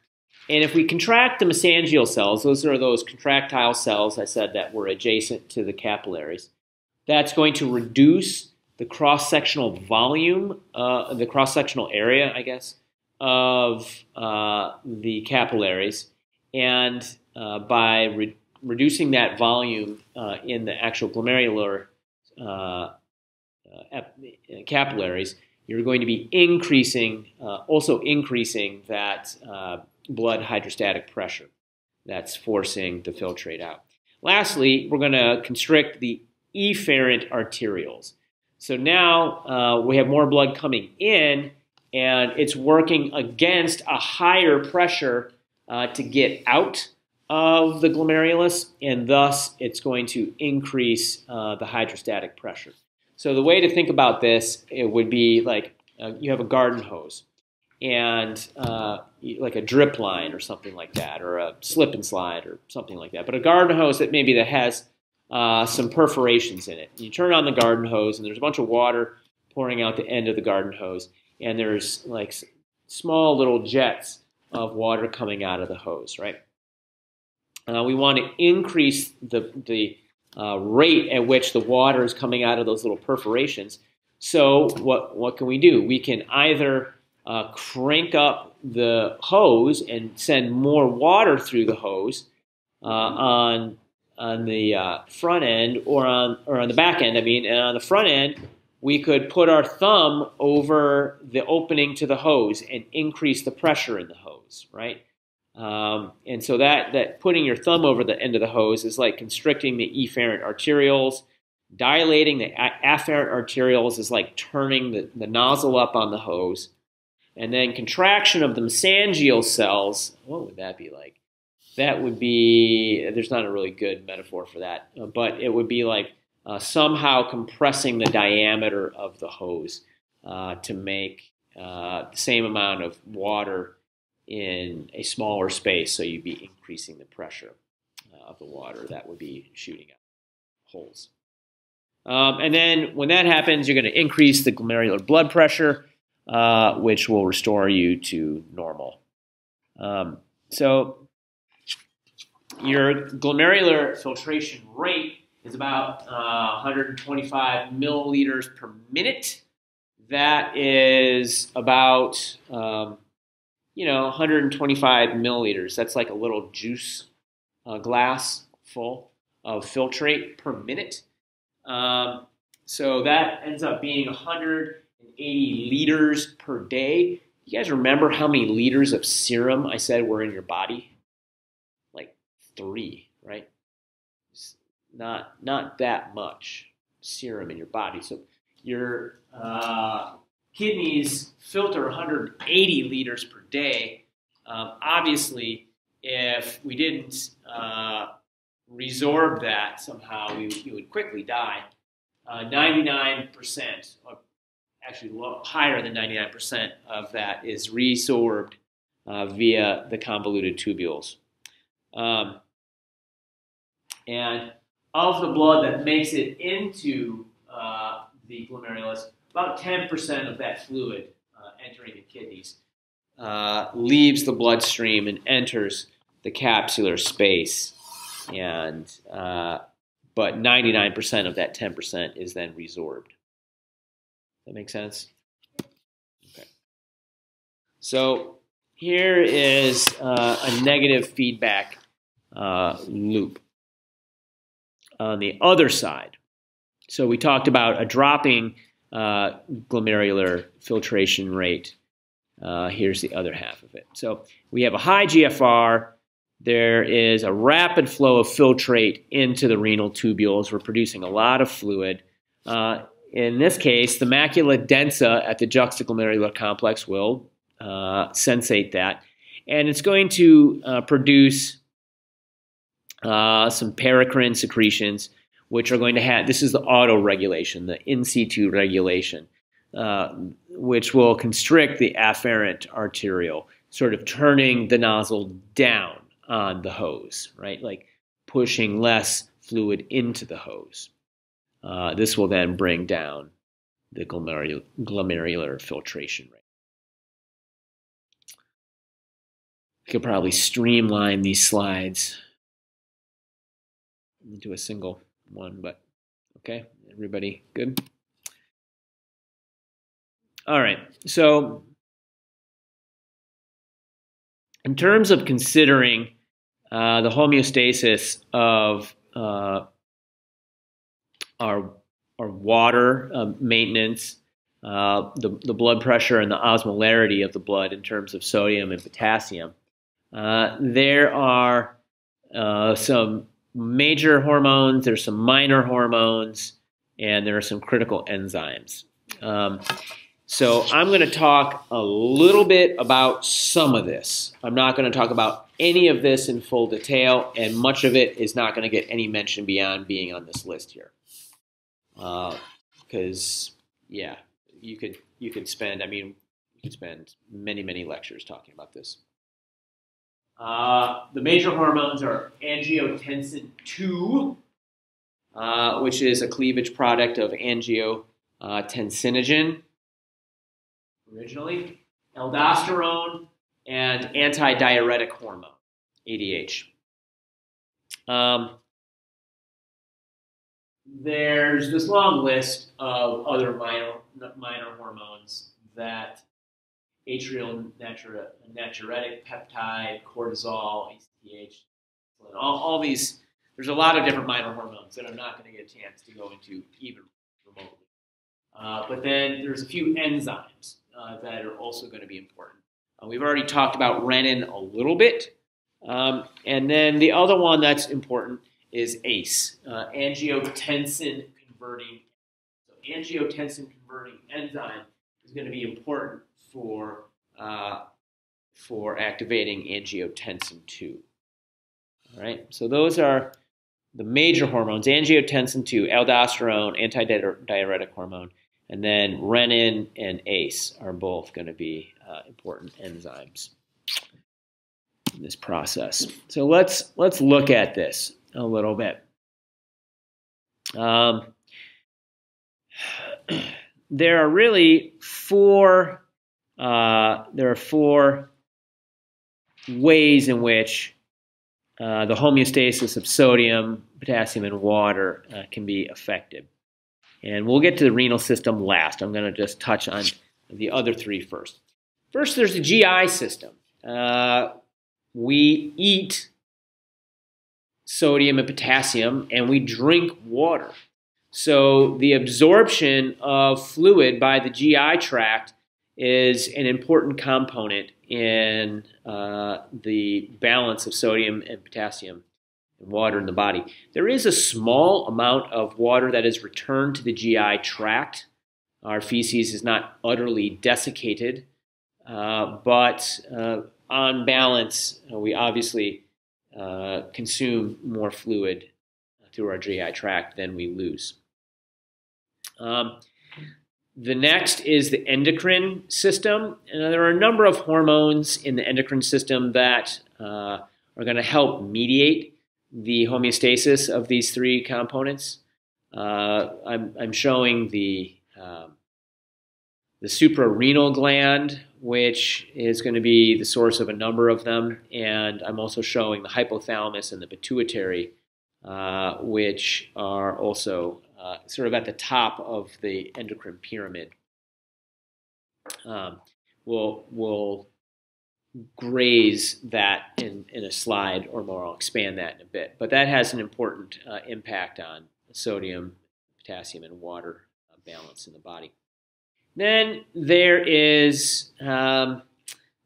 Speaker 1: and if we contract the mesangial cells, those are those contractile cells I said that were adjacent to the capillaries, that's going to reduce the cross-sectional volume, uh, the cross-sectional area, I guess, of uh, the capillaries, and uh, by re reducing that volume uh, in the actual glomerular uh, uh, capillaries, you're going to be increasing, also increasing that blood hydrostatic pressure that's forcing the filtrate out. Lastly, we're going to constrict the efferent arterioles. So now we have more blood coming in, and it's working against a higher pressure uh, to get out of the glomerulus, and thus it's going to increase uh, the hydrostatic pressure. So the way to think about this, it would be like uh, you have a garden hose, and uh, like a drip line or something like that, or a slip and slide or something like that. But a garden hose that maybe that has uh, some perforations in it. You turn on the garden hose, and there's a bunch of water pouring out the end of the garden hose and there's like small little jets of water coming out of the hose, right? uh, we want to increase the, the uh, rate at which the water is coming out of those little perforations. So what, what can we do? We can either uh, crank up the hose and send more water through the hose uh, on on the uh, front end or on or on the back end. I mean, and on the front end, we could put our thumb over the opening to the hose and increase the pressure in the hose, right? Um, and so that that putting your thumb over the end of the hose is like constricting the efferent arterioles. Dilating the afferent arterioles is like turning the, the nozzle up on the hose. And then contraction of the mesangial cells, what would that be like? That would be, there's not a really good metaphor for that, uh, but it would be like uh, somehow compressing the diameter of the hose uh, to make uh, the same amount of water in a smaller space, so you'd be increasing the pressure uh, of the water that would be shooting out holes. Um, and then when that happens, you're going to increase the glomerular blood pressure uh, which will restore you to normal. Um, so your glomerular filtration rate is about uh, 125 milliliters per minute. That is about, um, you know, 125 milliliters. That's like a little juice uh, glass full of filtrate per minute. Um, so that ends up being 100 80 liters per day. You guys remember how many liters of serum I said were in your body? Like three, right? Not not that much serum in your body. So your uh, kidneys filter 180 liters per day. Um, obviously, if we didn't uh, resorb that somehow, we, we would quickly die. Uh, 99% of actually low, higher than 99% of that is resorbed uh, via the convoluted tubules. Um, and of the blood that makes it into uh, the glomerulus, about 10% of that fluid uh, entering the kidneys uh, leaves the bloodstream and enters the capsular space. And uh, but 99% of that 10% is then resorbed. That makes sense? Okay. So here is uh, a negative feedback uh, loop. On the other side, so we talked about a dropping uh, glomerular filtration rate. Uh, here's the other half of it. So we have a high GFR. There is a rapid flow of filtrate into the renal tubules. We're producing a lot of fluid. Uh, in this case, the macula densa at the juxtaglomerular complex will uh, sensate that, and it's going to uh, produce uh, some paracrine secretions, which are going to have this is the auto regulation, the in situ regulation, uh, which will constrict the afferent arteriole, sort of turning the nozzle down on the hose, right? Like pushing less fluid into the hose. Uh, this will then bring down the glomerular, glomerular filtration rate. You could probably streamline these slides into a single one, but okay, everybody good? All right, so in terms of considering uh, the homeostasis of uh, our our water uh, maintenance, uh, the, the blood pressure and the osmolarity of the blood in terms of sodium and potassium. Uh, there are uh, some major hormones, there's some minor hormones, and there are some critical enzymes. Um, so I'm going to talk a little bit about some of this. I'm not going to talk about any of this in full detail, and much of it is not going to get any mention beyond being on this list here because uh, yeah, you could you could spend. I mean, you could spend many many lectures talking about this. Uh, the major hormones are angiotensin two, uh, which is a cleavage product of angiotensinogen originally, aldosterone, and antidiuretic hormone, ADH. Um, there's this long list of other minor, minor hormones that atrial natriuretic peptide, cortisol, ACTH, all, all these. There's a lot of different minor hormones that I'm not going to get a chance to go into even remotely. Uh, but then there's a few enzymes uh, that are also going to be important. Uh, we've already talked about renin a little bit. Um, and then the other one that's important is ACE, uh, angiotensin converting. So angiotensin converting enzyme is going to be important for uh, for activating angiotensin 2. All right, so those are the major hormones: angiotensin 2, aldosterone, antidiuretic hormone, and then renin and ACE are both going to be uh, important enzymes in this process. So let's let's look at this a little bit. Um, [sighs] there are really four. Uh, there are four ways in which uh, the homeostasis of sodium, potassium, and water uh, can be affected. And we'll get to the renal system last. I'm going to just touch on the other three first. First, there's the GI system. Uh, we eat sodium and potassium and we drink water. So the absorption of fluid by the GI tract is an important component in uh, the balance of sodium and potassium and water in the body. There is a small amount of water that is returned to the GI tract. Our feces is not utterly desiccated, uh, but uh, on balance, uh, we obviously uh, consume more fluid through our GI tract than we lose. Um, the next is the endocrine system. And there are a number of hormones in the endocrine system that uh, are going to help mediate the homeostasis of these three components. Uh, I'm, I'm, showing the um, the suprarenal gland, which is going to be the source of a number of them. And I'm also showing the hypothalamus and the pituitary, uh, which are also uh, sort of at the top of the endocrine pyramid. Um, we'll, we'll graze that in, in a slide or more. I'll expand that in a bit. But that has an important uh, impact on sodium, potassium, and water balance in the body. Then there is um,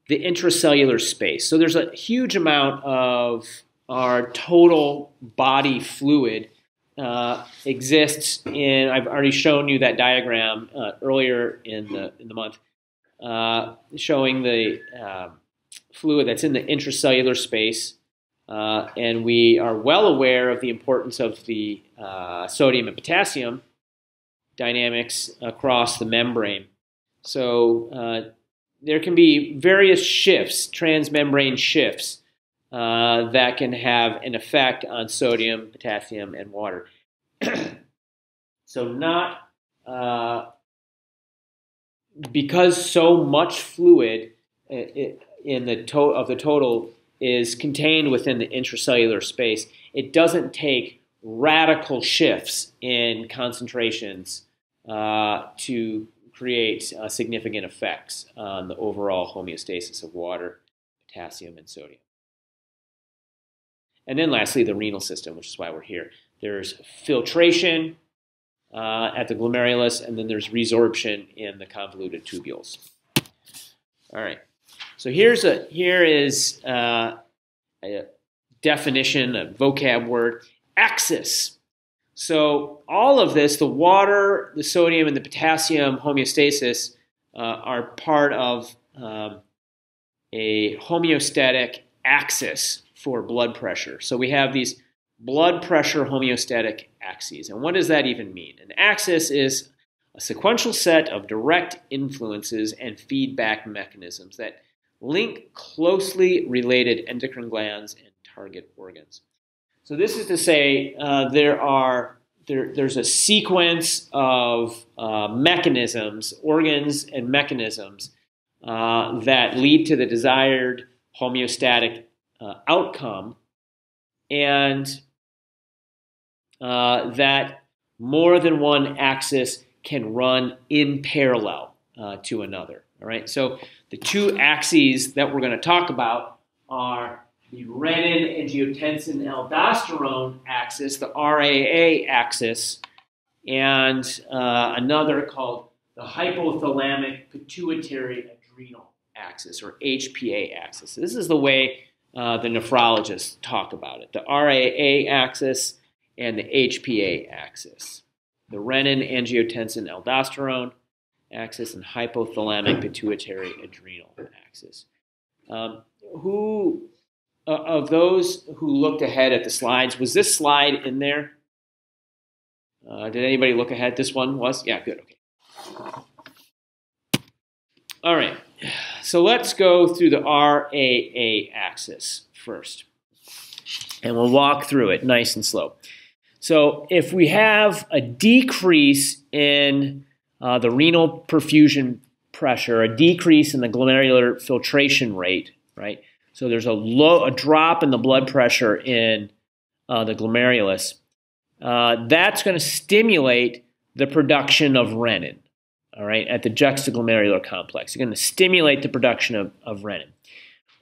Speaker 1: the intracellular space. So there's a huge amount of our total body fluid uh, exists in. I've already shown you that diagram uh, earlier in the in the month, uh, showing the um, fluid that's in the intracellular space. Uh, and we are well aware of the importance of the uh, sodium and potassium dynamics across the membrane. So uh, there can be various shifts, transmembrane shifts, uh, that can have an effect on sodium, potassium, and water. [clears throat] so not uh, because so much fluid in the of the total is contained within the intracellular space, it doesn't take radical shifts in concentrations uh, to create uh, significant effects on the overall homeostasis of water, potassium, and sodium. And then lastly, the renal system, which is why we're here. There's filtration uh, at the glomerulus, and then there's resorption in the convoluted tubules. All right. So here's a here is uh, a definition, a vocab word, axis. So all of this, the water, the sodium, and the potassium homeostasis uh, are part of um, a homeostatic axis for blood pressure. So we have these blood pressure homeostatic axes. And what does that even mean? An axis is a sequential set of direct influences and feedback mechanisms that link closely related endocrine glands and target organs. So this is to say uh, there are there, there's a sequence of uh, mechanisms, organs and mechanisms uh, that lead to the desired homeostatic uh, outcome. And uh, that more than one axis can run in parallel uh, to another. All right, so the two axes that we're going to talk about are the renin, angiotensin, aldosterone axis, the RAA axis, and uh, another called the hypothalamic pituitary adrenal axis, or HPA axis. This is the way uh, the nephrologists talk about it the RAA axis and the HPA axis. The renin, angiotensin, aldosterone axis, and hypothalamic pituitary adrenal axis. Um, who uh, of those who looked ahead at the slides, was this slide in there? Uh, did anybody look ahead? This one was? Yeah, good. Okay. All right. So let's go through the RAA axis first. And we'll walk through it nice and slow. So if we have a decrease in uh, the renal perfusion pressure, a decrease in the glomerular filtration rate, right? So there's a low, a drop in the blood pressure in uh, the glomerulus. Uh, that's going to stimulate the production of renin, all right, at the juxtaglomerular complex. You're going to stimulate the production of, of renin.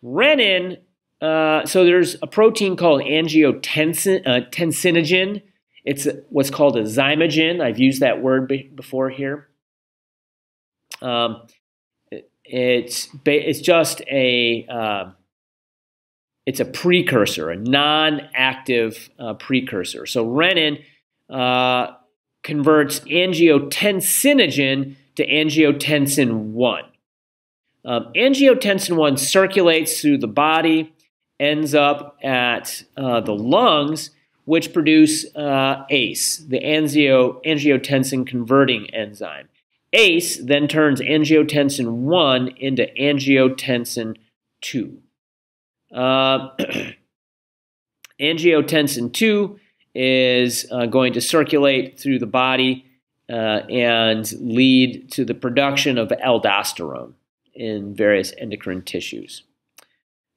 Speaker 1: Renin, uh, so there's a protein called angiotensinogen. Uh, it's what's called a zymogen. I've used that word be- before here. Um, it's it's just a uh, it's a precursor, a non-active uh, precursor. So renin uh, converts angiotensinogen to angiotensin 1. Um, angiotensin 1 circulates through the body, ends up at uh, the lungs, which produce uh, ACE, the angio, angiotensin converting enzyme. ACE then turns angiotensin 1 into angiotensin 2. Uh, [clears throat] angiotensin 2 is uh, going to circulate through the body uh, and lead to the production of aldosterone in various endocrine tissues.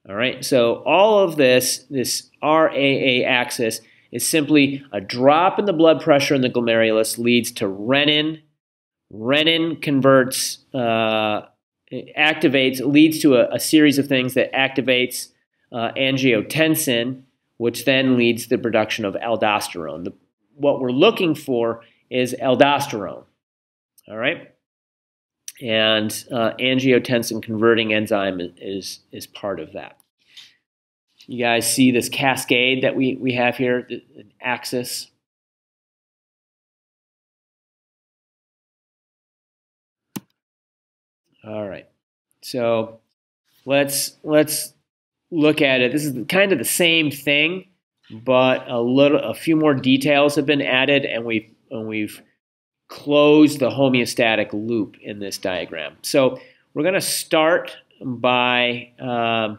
Speaker 1: All right, so all of this, this RAA axis, is simply a drop in the blood pressure in the glomerulus leads to renin. Renin converts, uh, activates, leads to a, a, series of things that activates uh, angiotensin, which then leads to the production of aldosterone. The, what we're looking for is aldosterone. All right? And uh, angiotensin converting enzyme is, is part of that. You guys see this cascade that we, we have here, the, the axis. All right. So let's let's look at it, this is kind of the same thing, but a little, a few more details have been added, and we've and we've closed the homeostatic loop in this diagram. So we're going to start by um,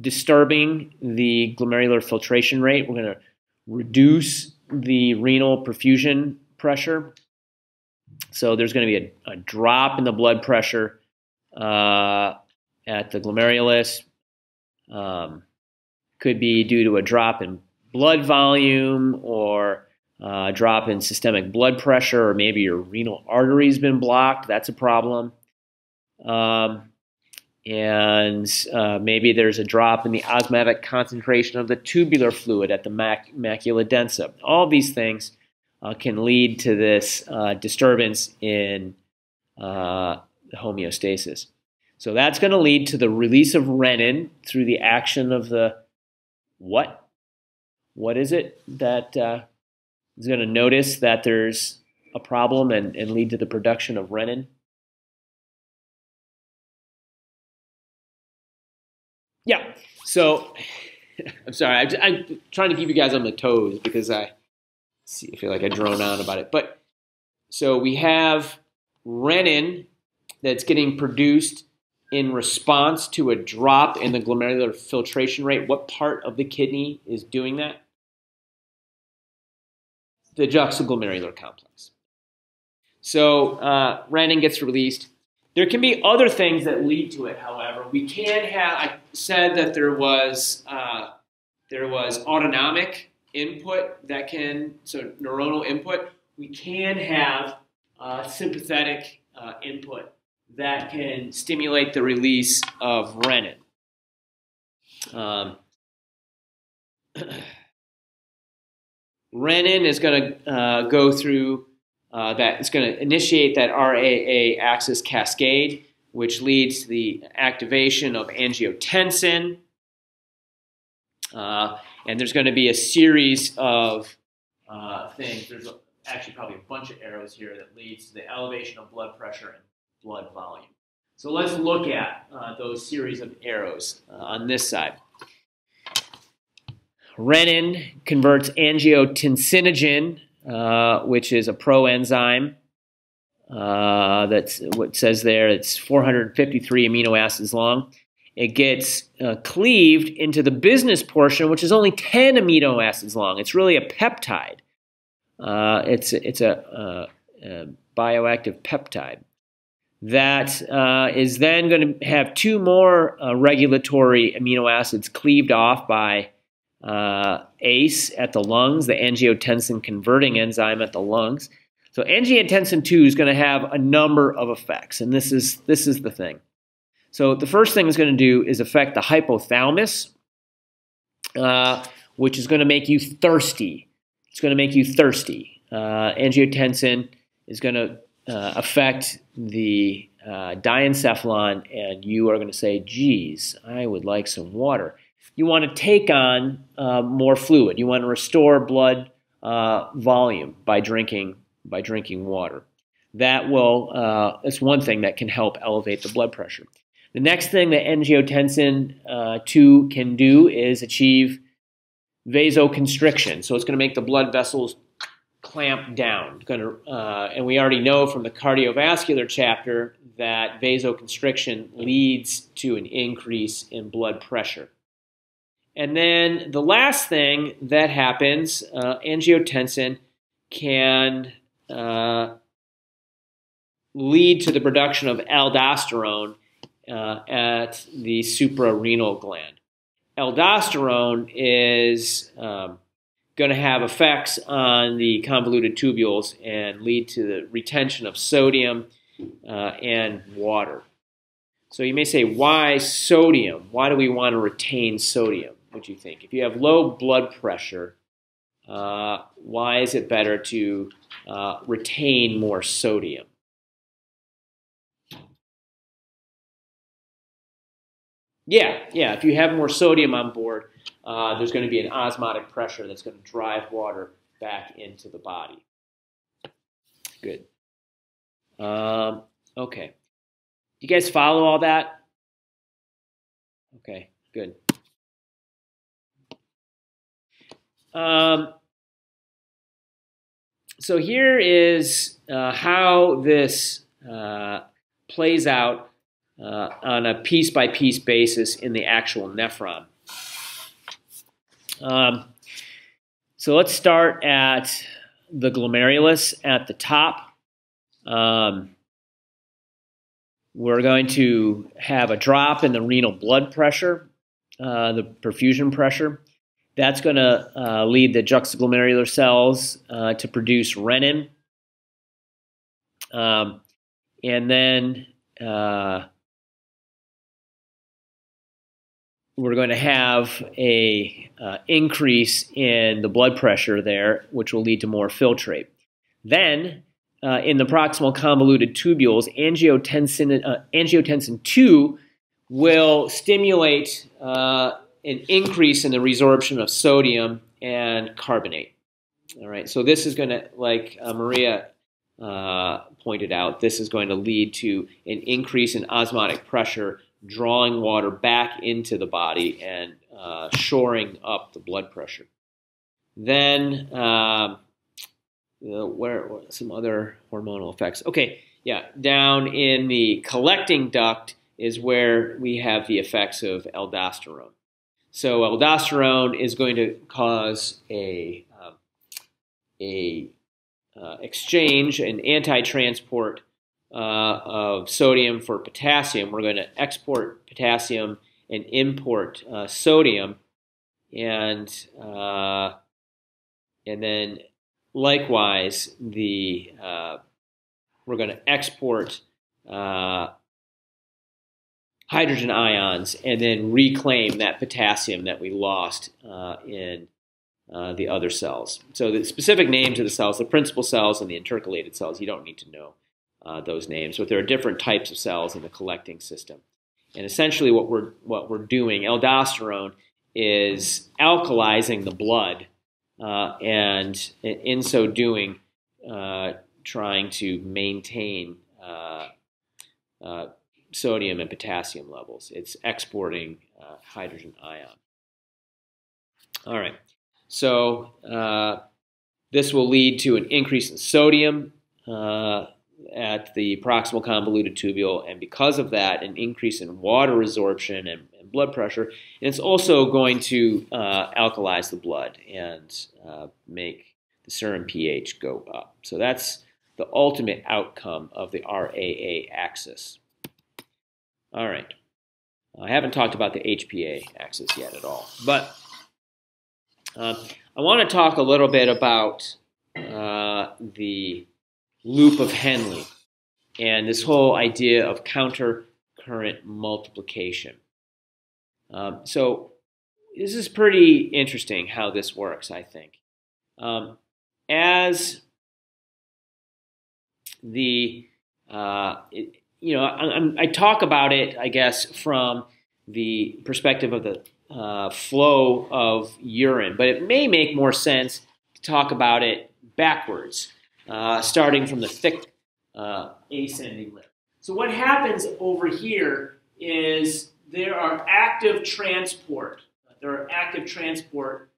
Speaker 1: disturbing the glomerular filtration rate. We're going to reduce the renal perfusion pressure. So there's going to be a, a drop in the blood pressure uh, at the glomerulus, um, could be due to a drop in blood volume or a drop in systemic blood pressure, or maybe your renal artery's been blocked. That's a problem. Um, and uh, maybe there's a drop in the osmotic concentration of the tubular fluid at the mac- macula densa. All these things uh, can lead to this uh, disturbance in uh, homeostasis. So that's going to lead to the release of renin through the action of the what? What is it that uh, is going to notice that there's a problem and, and lead to the production of renin? Yeah. So [laughs] I'm sorry. I, am trying to keep you guys on the toes because I see, I feel like I drone on about it. But so we have renin that's getting produced in response to a drop in the glomerular filtration rate, what part of the kidney is doing that? The juxtaglomerular complex. So uh, renin gets released. There can be other things that lead to it, however. We can have, I said that there was, uh, there was autonomic input that can, so neuronal input, we can have uh, sympathetic uh, input that can stimulate the release of renin. Um, [clears throat] renin is going to uh, go through uh, that, it's going to initiate that RAA axis cascade, which leads to the activation of angiotensin. Uh, and there's going to be a series of uh, things. There's actually probably a bunch of arrows here that leads to the elevation of blood pressure and blood volume. So let's look at uh, those series of arrows uh, on this side. Renin converts angiotensinogen, uh, which is a proenzyme. Uh, that's what says there. It's 453 amino acids long. It gets uh, cleaved into the business portion, which is only 10 amino acids long. It's really a peptide. Uh, it's it's a, a, bioactive peptide that uh, is then going to have two more uh, regulatory amino acids cleaved off by uh, ACE at the lungs, the angiotensin converting enzyme at the lungs. So angiotensin 2 is going to have a number of effects, and this is, this is the thing. So the first thing it's going to do is affect the hypothalamus, uh, which is going to make you thirsty. It's going to make you thirsty. Uh, angiotensin is going to uh, affect the uh, diencephalon, and you are going to say, geez, I would like some water you want to take on uh, more fluid. You want to restore blood uh, volume by drinking by drinking water. That will uh, that's one thing that can help elevate the blood pressure. The next thing that angiotensin uh, 2 can do is achieve vasoconstriction. So it's going to make the blood vessels clamp down. Going to, uh, and we already know from the cardiovascular chapter that vasoconstriction leads to an increase in blood pressure. And then the last thing that happens, uh, angiotensin can uh, lead to the production of aldosterone uh, at the suprarenal gland. Aldosterone is um, going to have effects on the convoluted tubules and lead to the retention of sodium uh, and water. So you may say, why sodium? Why do we want to retain sodium? what do you think. If you have low blood pressure, uh, why is it better to uh, retain more sodium? Yeah, yeah. If you have more sodium on board, uh, there's going to be an osmotic pressure that's going to drive water back into the body. Good. Um, okay. You guys follow all that? Okay, good. Um, so here is uh, how this uh, plays out uh, on a piece by piece basis in the actual nephron. Um, so let's start at the glomerulus at the top. Um, we're going to have a drop in the renal blood pressure, uh, the perfusion pressure. That's going to uh, lead the juxtaglomerular cells uh, to produce renin. Um, and then we're going to have a uh, increase in the blood pressure there, which will lead to more filtrate. Then, uh, in the proximal convoluted tubules, angiotensin, uh, angiotensin 2 will stimulate an increase in the resorption of sodium and carbonate. All right, so this is going to, like uh, Maria uh, pointed out, this is going to lead to an increase in osmotic pressure, drawing water back into the body and uh, shoring up the blood pressure. Then, um, where, some other hormonal effects? Okay, yeah, down in the collecting duct is where we have the effects of aldosterone. So aldosterone is going to cause a, uh, a uh, exchange, an anti-transport uh, of sodium for potassium. We're going to export potassium and import uh, sodium. And uh, and then likewise, the uh, we're going to export uh, hydrogen ions and then reclaim that potassium that we lost uh, in uh, the other cells. So the specific names of the cells, the principal cells and the intercalated cells, you don't need to know uh, those names, but there are different types of cells in the collecting system. And essentially, what we're what we're doing, aldosterone, is alkalizing the blood, uh, and in so doing, uh, trying to maintain uh, uh, sodium and potassium levels. It's exporting uh, hydrogen ion. All right, so this will lead to an increase in sodium at the proximal convoluted tubule, and because of that, an increase in water resorption and, and blood pressure. And it's also going to uh, alkalize the blood and uh, make the serum pH go up. So that's the ultimate outcome of the RAA axis. All right. I haven't talked about the HPA axis yet at all, but uh, I want to talk a little bit about uh, the loop of Henle and this whole idea of counter current multiplication. Um, so this is pretty interesting how this works, I think. Um, as the, uh, it, you know, I, I, talk about it, I guess, from the perspective of the uh, flow of urine, but it may make more sense to talk about it backwards uh, starting from the thick uh, ascending limb. So what happens over here is there are active transport. There are active transport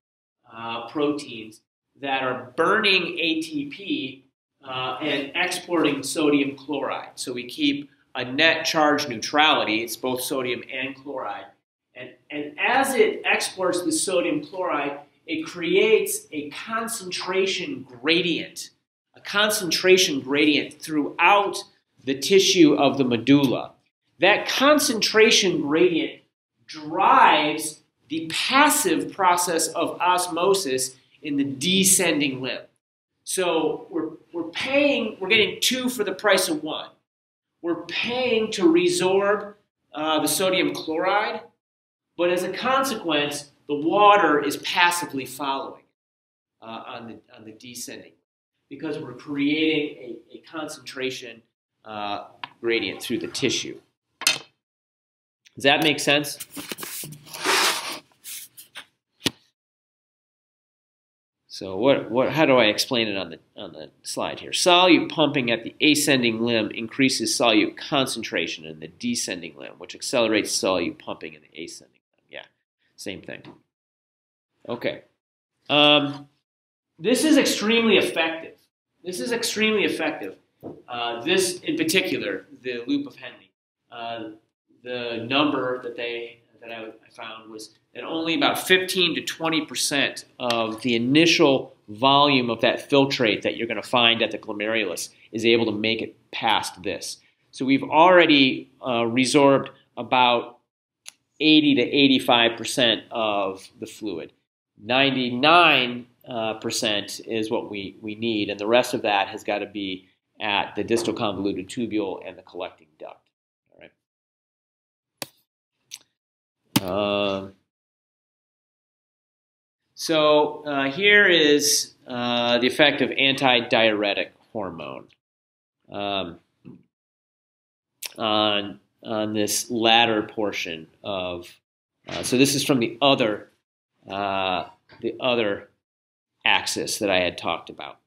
Speaker 1: uh, proteins that are burning ATP uh, and exporting sodium chloride. So we keep a net charge neutrality. It's both sodium and chloride. And, and as it exports the sodium chloride, it creates a concentration gradient concentration gradient throughout the tissue of the medulla. That concentration gradient drives the passive process of osmosis in the descending limb. So we're, we're paying, we're getting two for the price of one. We're paying to resorb uh, the sodium chloride, but as a consequence, the water is passively following uh, on, the, on the descending because we're creating a, a concentration uh, gradient through the tissue. Does that make sense? So what, what, how do I explain it on the, on the slide here? Solute pumping at the ascending limb increases solute concentration in the descending limb, which accelerates solute pumping in the ascending limb. Yeah, same thing. Okay. Um, this is extremely effective. This is extremely effective. Uh, this, in particular, the loop of Henle. Uh, the number that they that I, I, found was that only about 15 to 20 percent of the initial volume of that filtrate that you're going to find at the glomerulus is able to make it past this. So we've already uh, resorbed about 80 to 85 percent of the fluid. 99 uh, percent is what we, we need, and the rest of that has got to be at the distal convoluted tubule and the collecting duct. All right. Um, so uh, here is uh, the effect of antidiuretic hormone um, on on this latter portion of. Uh, so this is from the other uh, the other axis that I had talked about.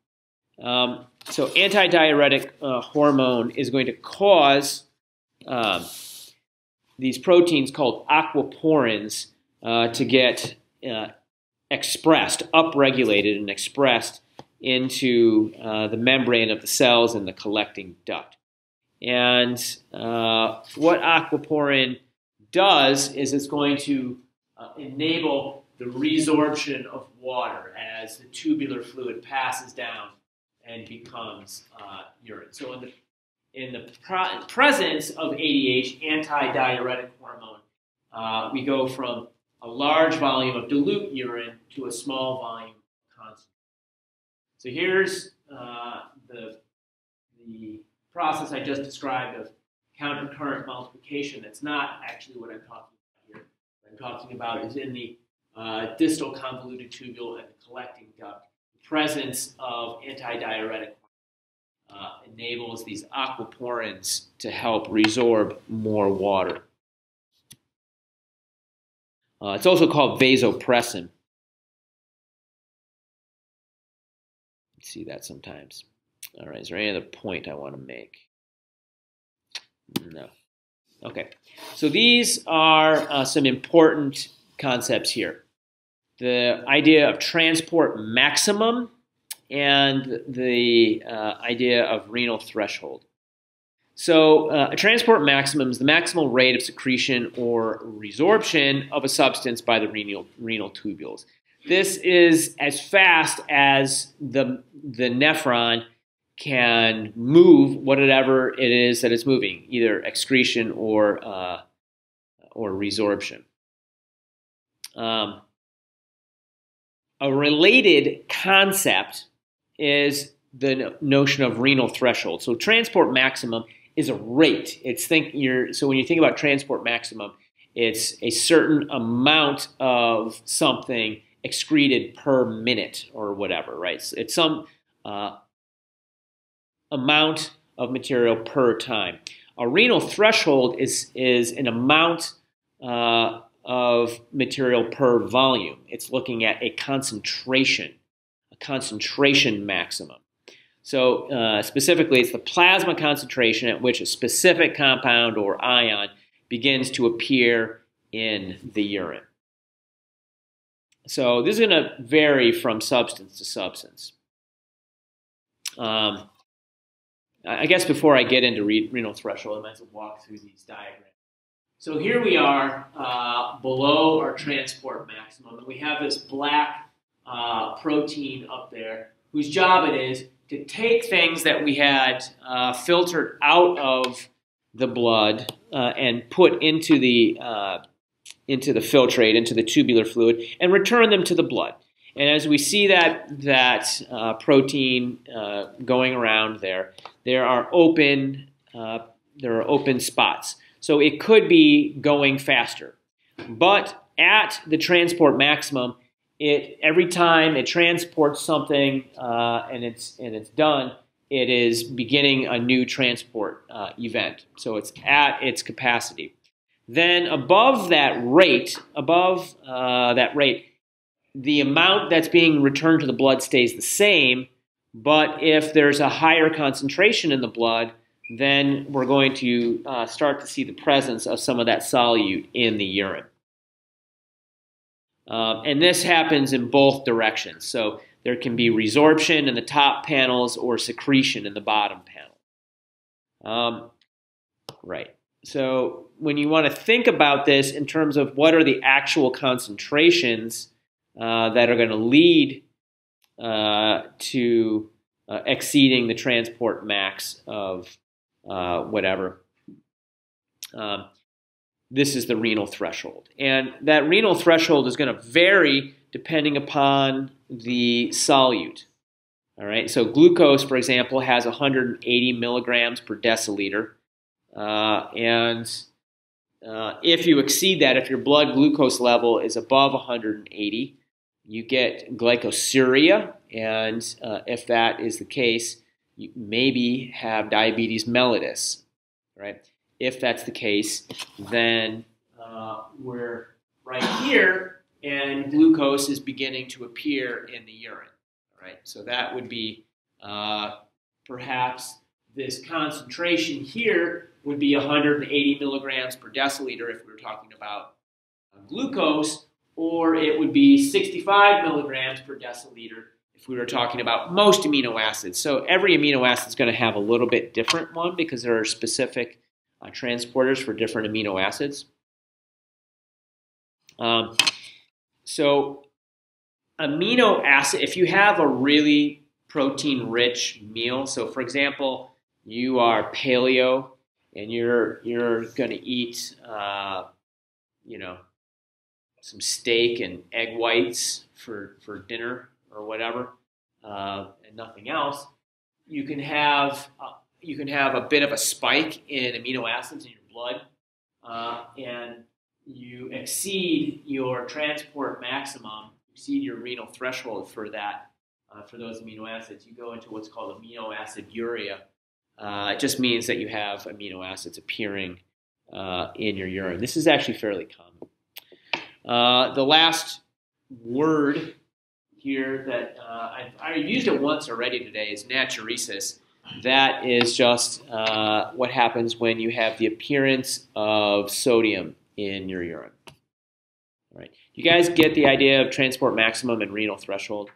Speaker 1: Um, so antidiuretic uh, hormone is going to cause um, these proteins called aquaporins uh, to get uh, expressed, upregulated and expressed into uh, the membrane of the cells and the collecting duct. And uh, what aquaporin does is it's going to uh, enable the resorption of water as the tubular fluid passes down and becomes uh, urine. So in the in the presence of ADH, antidiuretic hormone, uh, we go from a large volume of dilute urine to a small volume constant. So here's uh, the, the process I just described of countercurrent multiplication. That's not actually what I'm talking about here. What I'm talking about is in the uh, distal convoluted tubule and the collecting duct, the presence of antidiuretic uh, enables these aquaporins to help resorb more water. Uh, it's also called vasopressin. see that sometimes. All right, is there any other point I want to make? No. Okay, so these are uh, some important concepts here. The idea of transport maximum and the uh, idea of renal threshold. So uh, a transport maximum is the maximal rate of secretion or resorption of a substance by the renal, renal tubules. This is as fast as the, the nephron can move whatever it is that it's moving, either excretion or, uh, or resorption. Um, a related concept is the notion of renal threshold. So transport maximum is a rate. It's think you're so when you think about transport maximum, it's a certain amount of something excreted per minute or whatever, right? So it's some uh, amount of material per time. A renal threshold is, is an amount uh, of material per volume. It's looking at a concentration, a concentration maximum. So uh, specifically, it's the plasma concentration at which a specific compound or ion begins to appear in the urine. So this is going to vary from substance to substance. Um, I guess before I get into re renal threshold, I might as well walk through these diagrams. So here we are uh, below our transport maximum, and we have this black uh, protein up there whose job it is to take things that we had uh, filtered out of the blood uh, and put into the uh, into the filtrate, into the tubular fluid, and return them to the blood. And as we see that, that uh, protein uh, going around there, there are open, uh, there are open spots. So it could be going faster. But at the transport maximum, it every time it transports something uh, and it's and it's done, it is beginning a new transport uh, event. So it's at its capacity. Then above that rate, above uh, that rate, the amount that's being returned to the blood stays the same. But if there's a higher concentration in the blood, then we're going to uh, start to see the presence of some of that solute in the urine. Uh, and this happens in both directions. So there can be resorption in the top panels or secretion in the bottom panel. Um, right. So when you want to think about this in terms of what are the actual concentrations uh, that are going to lead uh, to uh, exceeding the transport max of uh, whatever, um, this is the renal threshold. And that renal threshold is going to vary depending upon the solute. All right, so glucose, for example, has 180 milligrams per deciliter. Uh, and uh, if you exceed that, if your blood glucose level is above 180, you get glycosuria. And uh, if that is the case, you maybe have diabetes mellitus, right? If that's the case, then uh, we're right here, and glucose is beginning to appear in the urine, right? So that would be uh, perhaps this concentration here would be 180 milligrams per deciliter if we were talking about uh, glucose, or it would be 65 milligrams per deciliter if we were talking about most amino acids. So every amino acid is going to have a little bit different one because there are specific uh, transporters for different amino acids. Um, so amino acid, if you have a really protein-rich meal, so for example, you are paleo and you're you're going to eat, uh, you know, some steak and egg whites for for dinner or whatever, uh, and nothing else, you can have uh, you can have a bit of a spike in amino acids in your blood, uh, and you exceed your transport maximum, exceed your renal threshold for that uh, for those amino acids. You go into what's called amino acid uria. Uh, it just means that you have amino acids appearing uh, in your urine. This is actually fairly common. The last word here that uh, I've, I've, used it once already today is natriuresis. That is just uh, what happens when you have the appearance of sodium in your urine. All right. You guys get the idea of transport maximum and renal threshold?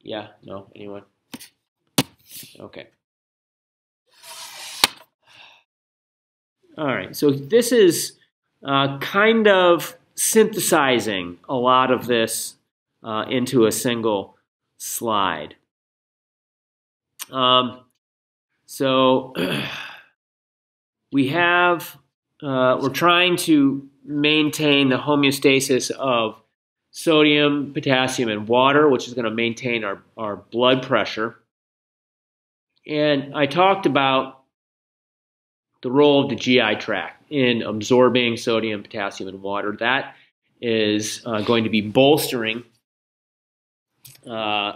Speaker 1: Yeah? No? Anyone? Okay. All right. So this is uh, kind of synthesizing a lot of this uh, into a single slide. Um, so [clears throat] we have, uh, we're trying to maintain the homeostasis of sodium, potassium, and water, which is going to maintain our, our blood pressure. And I talked about the role of the GI tract in absorbing sodium, potassium, and water. That is uh, going to be bolstering uh,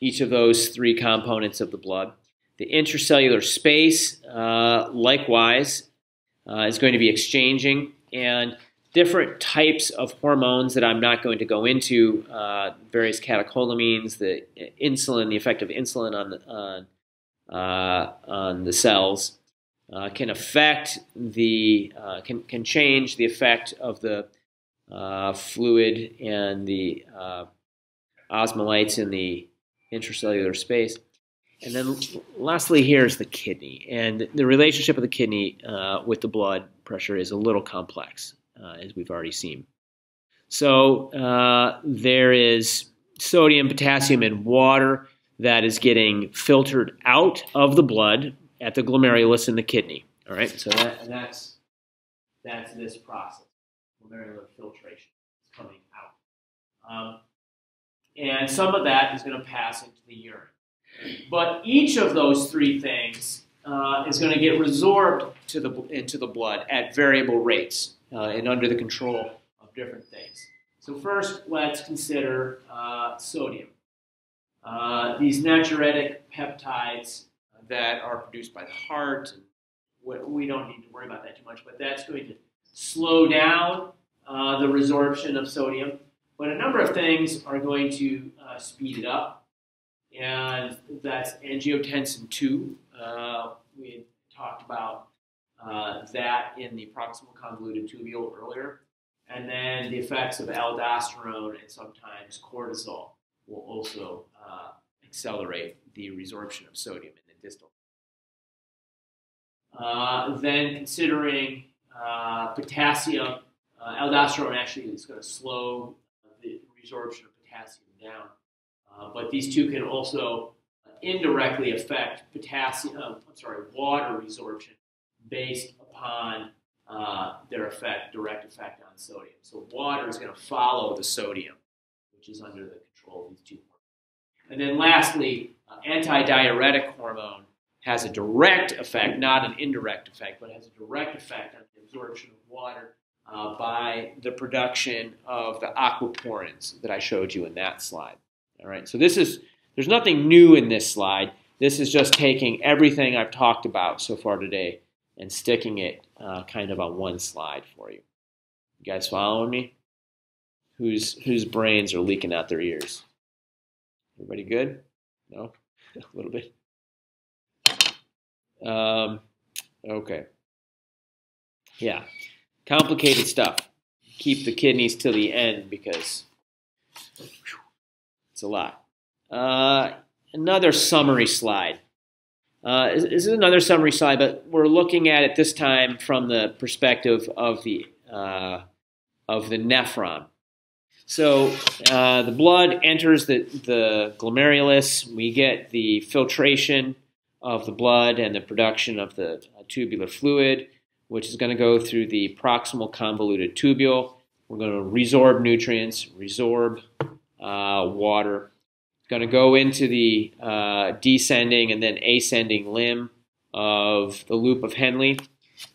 Speaker 1: each of those three components of the blood. The intracellular space, uh, likewise, uh, is going to be exchanging, and different types of hormones that I'm not going to go into, uh, various catecholamines, the insulin, the effect of insulin on the, on, uh, on the cells, uh, can affect the, can, can change the effect of the fluid and the osmolytes in the intracellular space. And then lastly, here's the kidney. And the relationship of the kidney uh, with the blood pressure is a little complex, uh, as we've already seen. So uh, there is sodium, potassium, and water that is getting filtered out of the blood at the glomerulus in the kidney. All right, so that, that's, that's this process, glomerular filtration is coming out. Um, and some of that is going to pass into the urine. But each of those three things uh, is going to get resorbed to the, into the blood at variable rates uh, and under the control of different things. So first, let's consider uh, sodium. Uh, these natriuretic peptides that are produced by the heart, we don't need to worry about that too much, but that's going to slow down uh, the resorption of sodium but a number of things are going to uh, speed it up, and that's angiotensin 2. Uh, we talked about uh, that in the proximal convoluted tubule earlier. And then the effects of aldosterone and sometimes cortisol will also uh, accelerate the resorption of sodium in the distal. Uh, then considering uh, potassium, aldosterone actually is going to slow resorption of potassium down. Uh, but these two can also uh, indirectly affect potassium, uh, I'm sorry, water resorption based upon uh, their effect, direct effect on sodium. So water is going to follow the sodium, which is under the control of these two hormones. And then lastly, uh, antidiuretic hormone has a direct effect, not an indirect effect, but has a direct effect on the absorption of water uh, by the production of the aquaporins that I showed you in that slide. All right, so this is, there's nothing new in this slide. This is just taking everything I've talked about so far today and sticking it uh, kind of on one slide for you. You guys following me? Whose, whose brains are leaking out their ears? Everybody good? No? [laughs] A little bit? Um, okay. Yeah complicated stuff. Keep the kidneys till the end because it's a lot. Uh, another summary slide. Uh, this is another summary slide, but we're looking at it this time from the perspective of the uh, of the nephron. So uh, the blood enters the, the glomerulus. We get the filtration of the blood and the production of the tubular fluid which is going to go through the proximal convoluted tubule. We're going to resorb nutrients, resorb uh, water, It's going to go into the uh, descending and then ascending limb of the loop of Henle.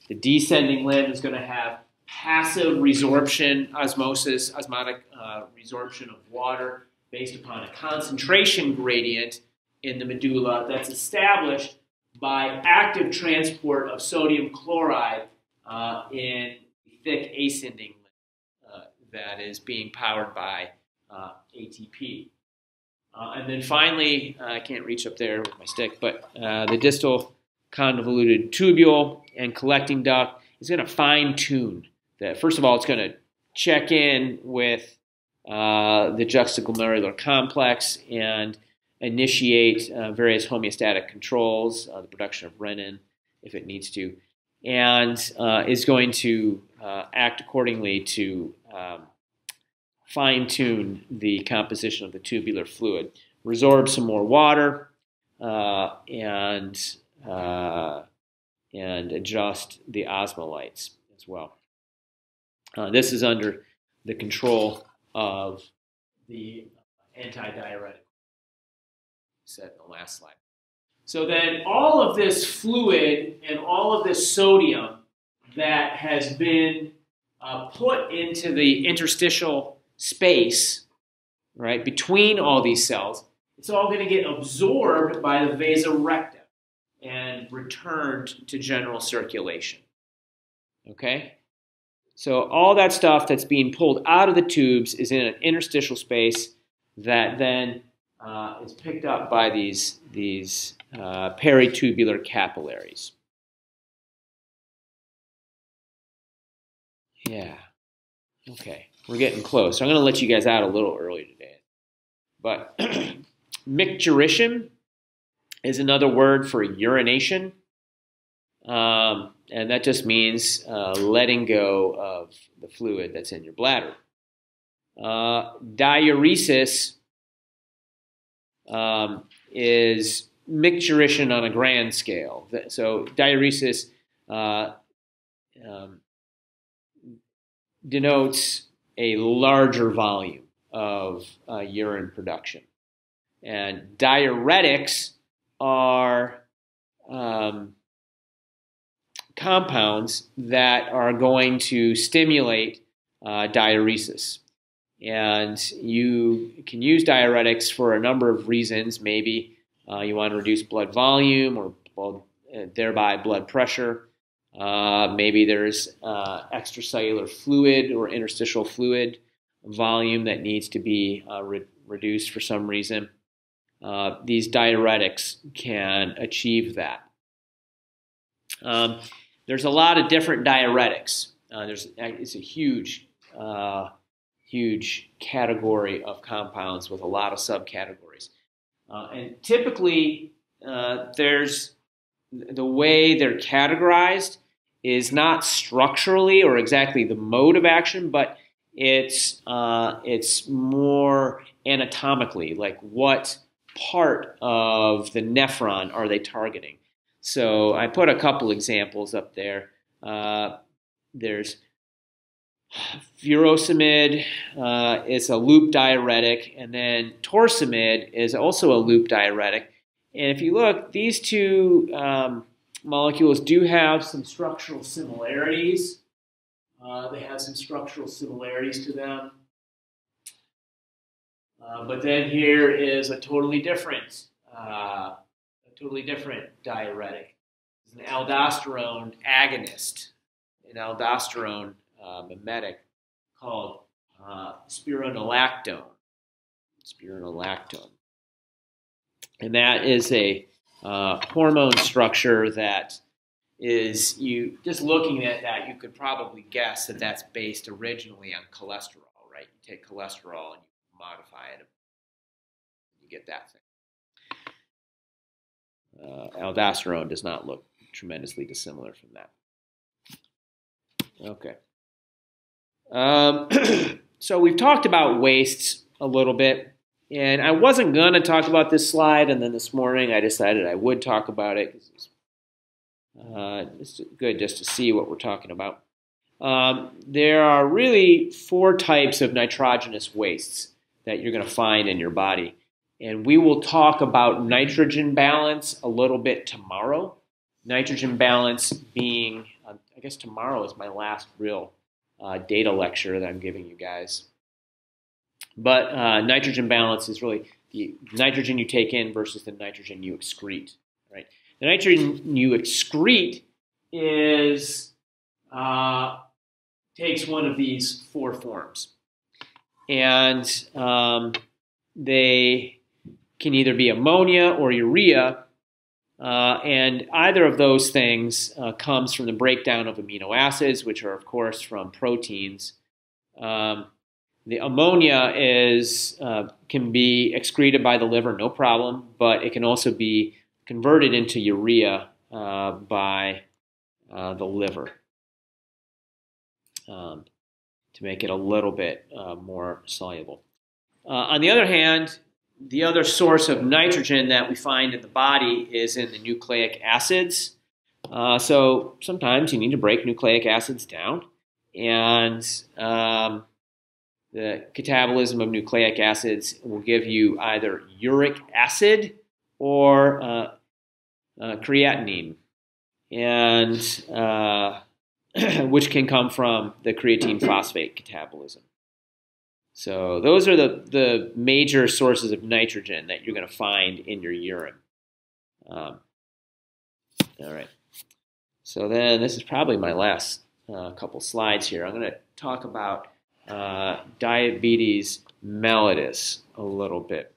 Speaker 1: The descending limb is going to have passive resorption osmosis, osmotic uh, resorption of water based upon a concentration gradient in the medulla that's established by active transport of sodium chloride uh, in thick ascending uh, that is being powered by uh, ATP. Uh, and then finally, uh, I can't reach up there with my stick, but uh, the distal convoluted tubule and collecting duct is going to fine tune that. First of all, it's going to check in with the juxtaglomerular complex and initiate uh, various homeostatic controls, uh, the production of renin if it needs to, and uh, is going to uh, act accordingly to um, fine tune the composition of the tubular fluid, resorb some more water, uh, and uh, and adjust the osmolytes as well. this is under the control of the antidiuretic said in the last slide. So then all of this fluid and all of this sodium that has been uh, put into the interstitial space, right, between all these cells, it's all going to get absorbed by the vasa recta and returned to general circulation. Okay? So all that stuff that's being pulled out of the tubes is in an interstitial space that then uh, is picked up by these, these uh, peritubular capillaries. Yeah. Okay. We're getting close. So I'm going to let you guys out a little early today. But [clears throat] micturition is another word for urination. Um, and that just means uh, letting go of the fluid that's in your bladder. Uh, diuresis um, is micturition on a grand scale. So diuresis uh, um, denotes a larger volume of uh, urine production. And diuretics are um, compounds that are going to stimulate uh, diuresis. And you can use diuretics for a number of reasons. Maybe uh, you want to reduce blood volume or blood, uh, thereby blood pressure. Uh, maybe there's uh, extracellular fluid or interstitial fluid volume that needs to be uh, re- reduced for some reason. Uh, these diuretics can achieve that. Um, there's a lot of different diuretics. there's it's a huge huge category of compounds with a lot of subcategories. Uh, and typically, uh, there's the way they're categorized is not structurally or exactly the mode of action, but it's uh, it's more anatomically, like what part of the nephron are they targeting? So I put a couple examples up there. Uh, there's furosemide uh, is a loop diuretic, and then torsemide is also a loop diuretic. And if you look, these two um, molecules do have some structural similarities. Uh, they have some structural similarities to them. Uh, but then here is a totally different, uh, a totally different diuretic. It's an aldosterone agonist, an aldosterone uh, mimetic called uh, spironolactone. Spironolactone. And that is a uh, hormone structure that is you just looking at that you could probably guess that that's based originally on cholesterol right you take cholesterol and you modify it you get that thing uh, aldosterone does not look tremendously dissimilar from that okay um, [clears throat] so we've talked about wastes a little bit, and I wasn't going to talk about this slide, and then this morning I decided I would talk about it it's, uh, it's good just to see what we're talking about. Um, there are really four types of nitrogenous wastes that you're going to find in your body. and we will talk about nitrogen balance a little bit tomorrow. Nitrogen balance being, uh, I guess tomorrow is my last real uh, data lecture that I'm giving you guys. But uh, nitrogen balance is really the nitrogen you take in versus the nitrogen you excrete. Right? The nitrogen you excrete is uh, takes one of these four forms, and um, they can either be ammonia or urea. Uh, and either of those things uh, comes from the breakdown of amino acids, which are, of course, from proteins. Um, the ammonia is uh, can be excreted by the liver, no problem, but it can also be converted into urea uh, by uh, the liver um, to make it a little bit uh, more soluble. On the other hand, the other source of nitrogen that we find in the body is in the nucleic acids. Uh, so sometimes you need to break nucleic acids down, and um, the catabolism of nucleic acids will give you either uric acid or uh, uh, creatinine, and uh, [clears throat] which can come from the creatine phosphate catabolism. So those are the, the major sources of nitrogen that you're going to find in your urine. Um, all right. So then this is probably my last uh, couple slides here. I'm going to talk about uh, diabetes mellitus a little bit.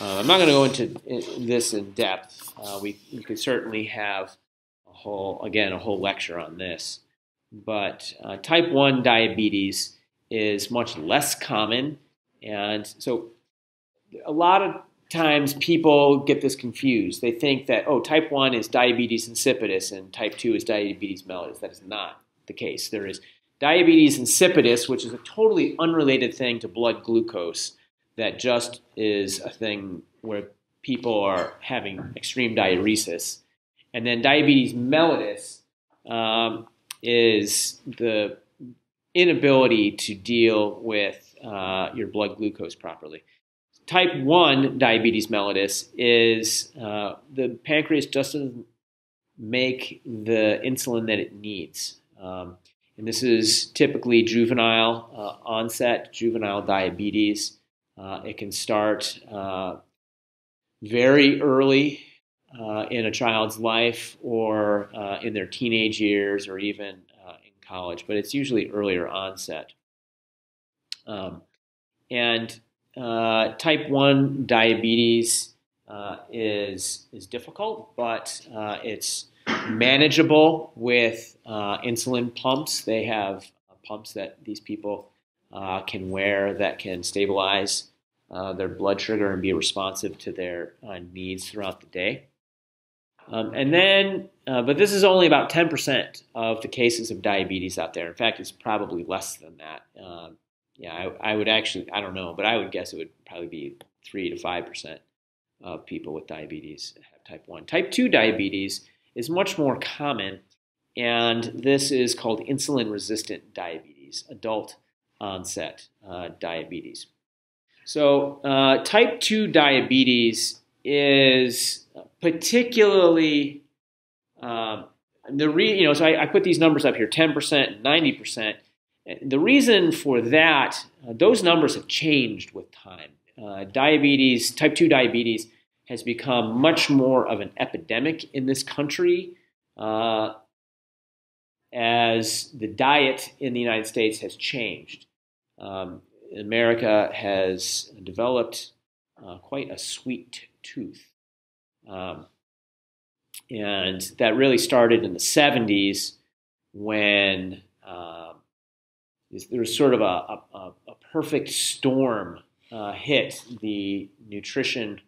Speaker 1: Uh, I'm not going to go into this in depth. Uh, we, we could certainly have a whole, again, a whole lecture on this. But uh, type 1 diabetes is much less common. And so a lot of times people get this confused. They think that, oh, type 1 is diabetes insipidus and type 2 is diabetes mellitus. That is not the case. There is diabetes insipidus, which is a totally unrelated thing to blood glucose, that just is a thing where people are having extreme diuresis. And then diabetes mellitus um, is the inability to deal with uh, your blood glucose properly. Type 1 diabetes mellitus is uh, the pancreas doesn't make the insulin that it needs. Um, and this is typically juvenile uh, onset, juvenile diabetes. Uh, it can start uh, very early uh, in a child's life or in their teenage years or even college, but it's usually earlier onset. Um, and type 1 diabetes is, is difficult, but it's manageable with uh, insulin pumps. They have uh, pumps that these people uh, can wear that can stabilize uh, their blood sugar and be responsive to their uh, needs throughout the day. Um, and then, uh, but this is only about 10% of the cases of diabetes out there. In fact, it's probably less than that. Um, yeah, I, I, would actually, I don't know, but I would guess it would probably be 3 to 5% of people with diabetes have type 1. Type 2 diabetes is much more common, and this is called insulin resistant diabetes, adult onset uh, diabetes. So, uh, type 2 diabetes is particularly um, the re- you know so I, I, put these numbers up here 10% 90% the reason for that uh, those numbers have changed with time uh, diabetes type 2 diabetes has become much more of an epidemic in this country uh, as the diet in the United States has changed. Um, America has developed uh, quite a sweet tooth. Um, and that really started in the 70s when uh, there was sort of a, a, a perfect storm uh, hit the nutrition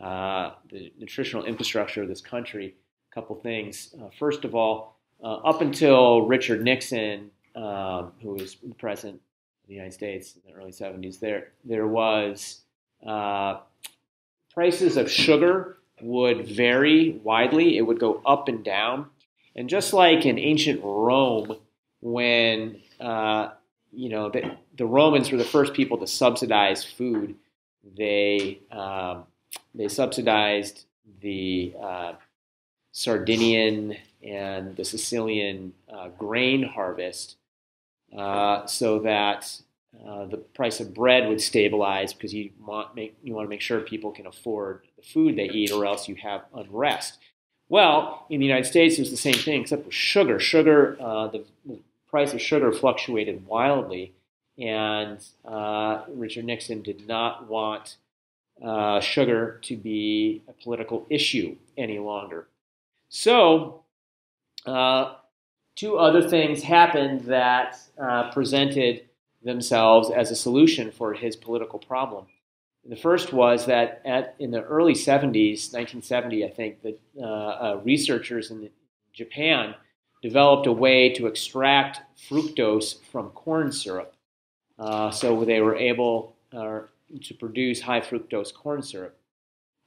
Speaker 1: uh, the nutritional infrastructure of this country. A couple things. Uh, first of all, uh, up until Richard Nixon, um, who was the president of the United States in the early 70s, there there was uh, prices of sugar would vary widely. It would go up and down, and just like in ancient Rome, when uh, you know the, the Romans were the first people to subsidize food they um, they subsidized the uh, Sardinian and the Sicilian uh, grain harvest uh, so that uh, the price of bread would stabilize because you want make you want to make sure people can afford food they eat, or else you have unrest. Well, in the United States, it was the same thing, except with sugar. Sugar, uh, the, the, price of sugar fluctuated wildly, and uh, Richard Nixon did not want uh, sugar to be a political issue any longer. So, uh, two other things happened that uh, presented themselves as a solution for his political problem. The first was that at, in the early 70s, 1970, I think, that uh, uh, researchers in Japan developed a way to extract fructose from corn syrup. Uh, so they were able uh, to produce high fructose corn syrup.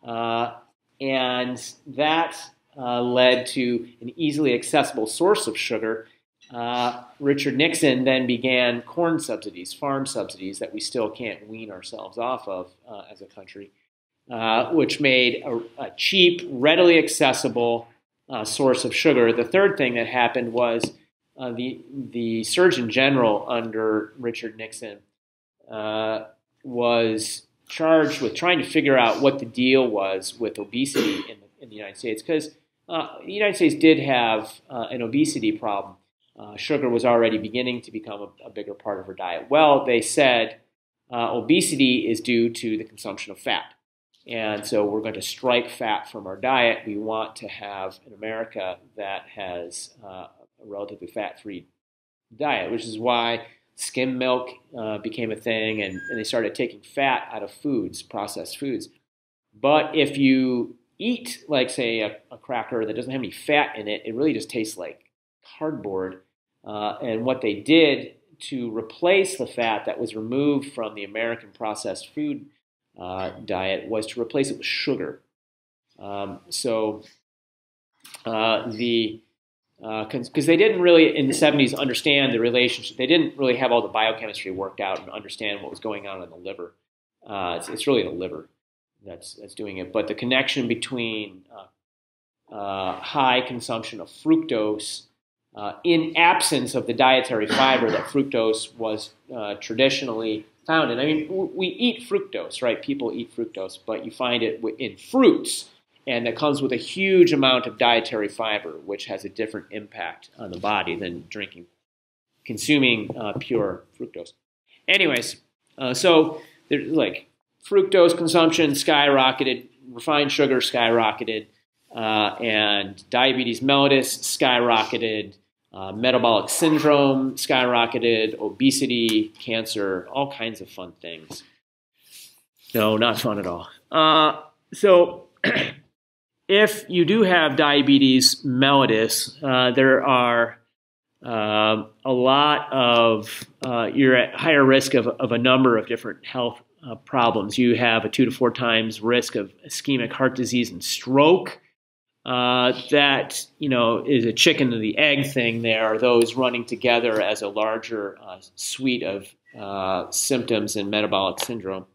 Speaker 1: Uh, and that uh, led to an easily accessible source of sugar uh, Richard Nixon then began corn subsidies, farm subsidies that we still can't wean ourselves off of uh, as a country, uh, which made a, a, cheap, readily accessible uh, source of sugar. The third thing that happened was uh, the the Surgeon General under Richard Nixon was charged with trying to figure out what the deal was with obesity in the, in the United States because the United States did have an obesity problem. Uh, sugar was already beginning to become a, a, bigger part of her diet. Well, they said uh, obesity is due to the consumption of fat. And so we're going to strike fat from our diet. We want to have an America that has uh, a relatively fat free diet, which is why skim milk uh, became a thing and, and they started taking fat out of foods, processed foods. But if you eat, like, say, a, a cracker that doesn't have any fat in it, it really just tastes like cardboard uh, and what they did to replace the fat that was removed from the American processed food uh, diet was to replace it with sugar. Um, so uh, the because uh, they didn't really in the 70s understand the relationship. They didn't really have all the biochemistry worked out and understand what was going on in the liver. Uh, it's, it's, really the liver that's that's doing it. But the connection between uh, high consumption of fructose uh, in absence of the dietary fiber that fructose was uh, traditionally found in. I mean, we eat fructose, right? People eat fructose, but you find it in fruits, and it comes with a huge amount of dietary fiber, which has a different impact on the body than drinking, consuming uh, pure fructose. Anyways, uh, so there's like fructose consumption skyrocketed, refined sugar skyrocketed. Uh, and diabetes mellitus skyrocketed, uh, metabolic syndrome skyrocketed, obesity, cancer, all kinds of fun things. No, not fun at all. Uh, so, [clears throat] if you do have diabetes mellitus, uh, there are uh, a lot of, uh, you're at higher risk of, of a number of different health uh, problems. You have a two to four times risk of ischemic heart disease and stroke. Uh, that you know is a chicken and the egg thing. There are those running together as a larger uh, suite of uh, symptoms and metabolic syndrome.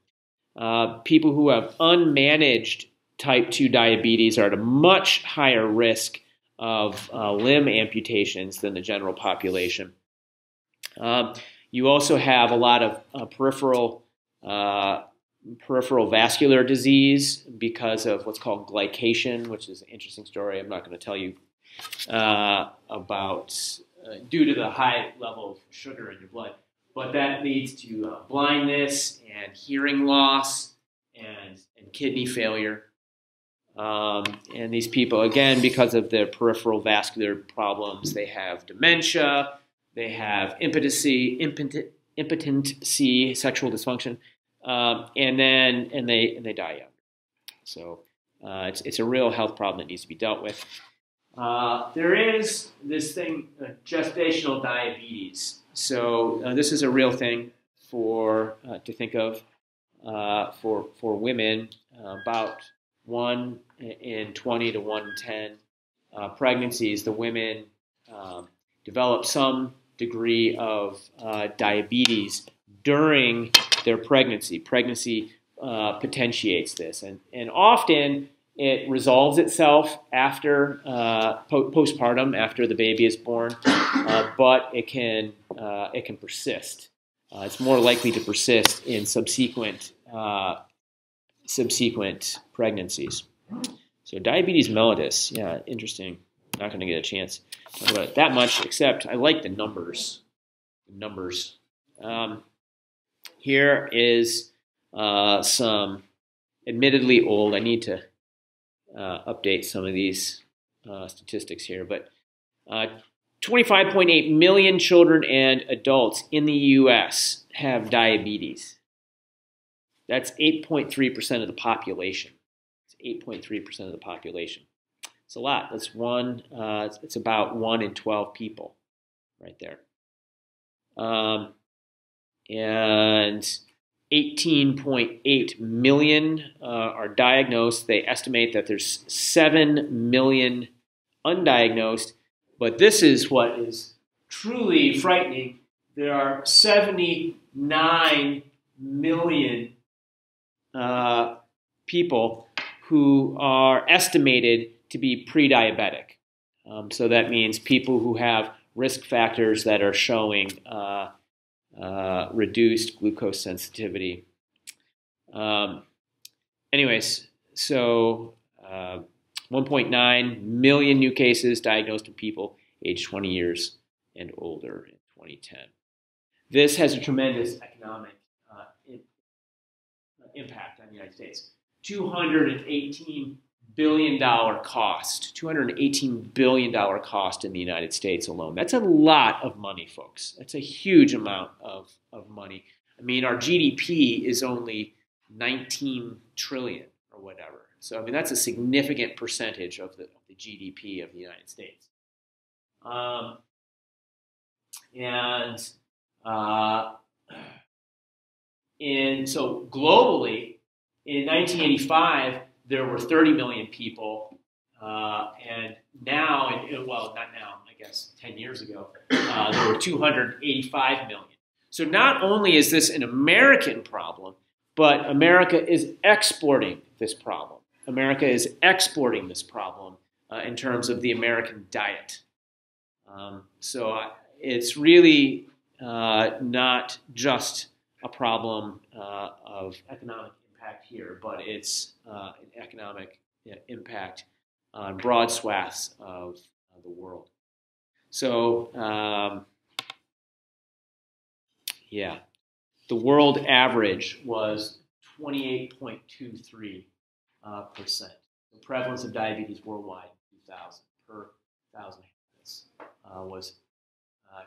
Speaker 1: Uh, people who have unmanaged type 2 diabetes are at a much higher risk of uh, limb amputations than the general population. Um, you also have a lot of peripheral peripheral vascular disease because of what's called glycation, which is an interesting story. I'm not going to tell you uh, about uh, due to the high level of sugar in your blood. But that leads to uh, blindness and hearing loss and, and kidney failure. Um, and these people, again, because of their peripheral vascular problems, they have dementia, they have impotency, impotent, impotency, sexual dysfunction, um, and then and they and they die young. So uh, it's it's a real health problem that needs to be dealt with. Uh, there is this thing, uh, gestational diabetes. So uh, this is a real thing for uh, to think of uh, for for women. about one in twenty to one in ten pregnancies, the women um, develop some degree of diabetes during their pregnancy. Pregnancy uh, potentiates this, and and often it resolves itself after uh, po- postpartum, after the baby is born, uh, but it can uh, it can persist. Uh, it's more likely to persist in subsequent uh, subsequent pregnancies. So diabetes mellitus, yeah, interesting. Not going to get a chance to talk about it that much, except I like the numbers. Numbers. Um, here is uh, some admittedly old. I need to uh, update some of these uh, statistics here, but uh, 25.8 million children and adults in the U.S. have diabetes. That's 8.3% of the population. It's 8.3% of the population. It's a lot. That's one. Uh, it's about one in 12 people, right there. Um, and 18.8 million uh, are diagnosed. They estimate that there's 7 million undiagnosed. But this is what is truly frightening. There are 79 million uh, people who are estimated to be pre diabetic. Um, so that means people who have risk factors that are showing uh, uh, reduced glucose sensitivity. Um, anyways, so uh, 1.9 million new cases diagnosed in people aged 20 years and older in 2010. This has a tremendous economic uh, impact on the United States. 218 billion dollar cost, 218 billion dollar cost in the United States alone. That's a lot of money, folks. That's a huge amount of, of money. I mean, our GDP is only 19 trillion or whatever. So, I mean, that's a significant percentage of the, of the GDP of the United States. Um, and uh, [sighs] in, so globally, in 1985, there were 30 million people, uh, and now, and, well, not now, I guess 10 years ago, uh, there were 285 million. So not only is this an American problem, but America is exporting this problem. America is exporting this problem uh, in terms of the American diet. Um, so uh, it's really uh, not just a problem uh, of economic here, but it's uh, an economic impact on broad swaths of, the world. So, um, yeah, the world average was 28.23 uh, percent. The prevalence of diabetes worldwide in 2000 per thousand inhabitants uh, was uh,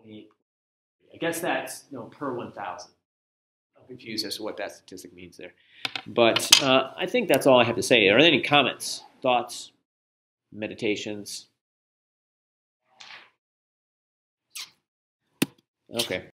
Speaker 1: 28. I guess that's no per 1,000 confused as to what that statistic means there. But uh, I think that's all I have to say. Are there any comments, thoughts, meditations? Okay.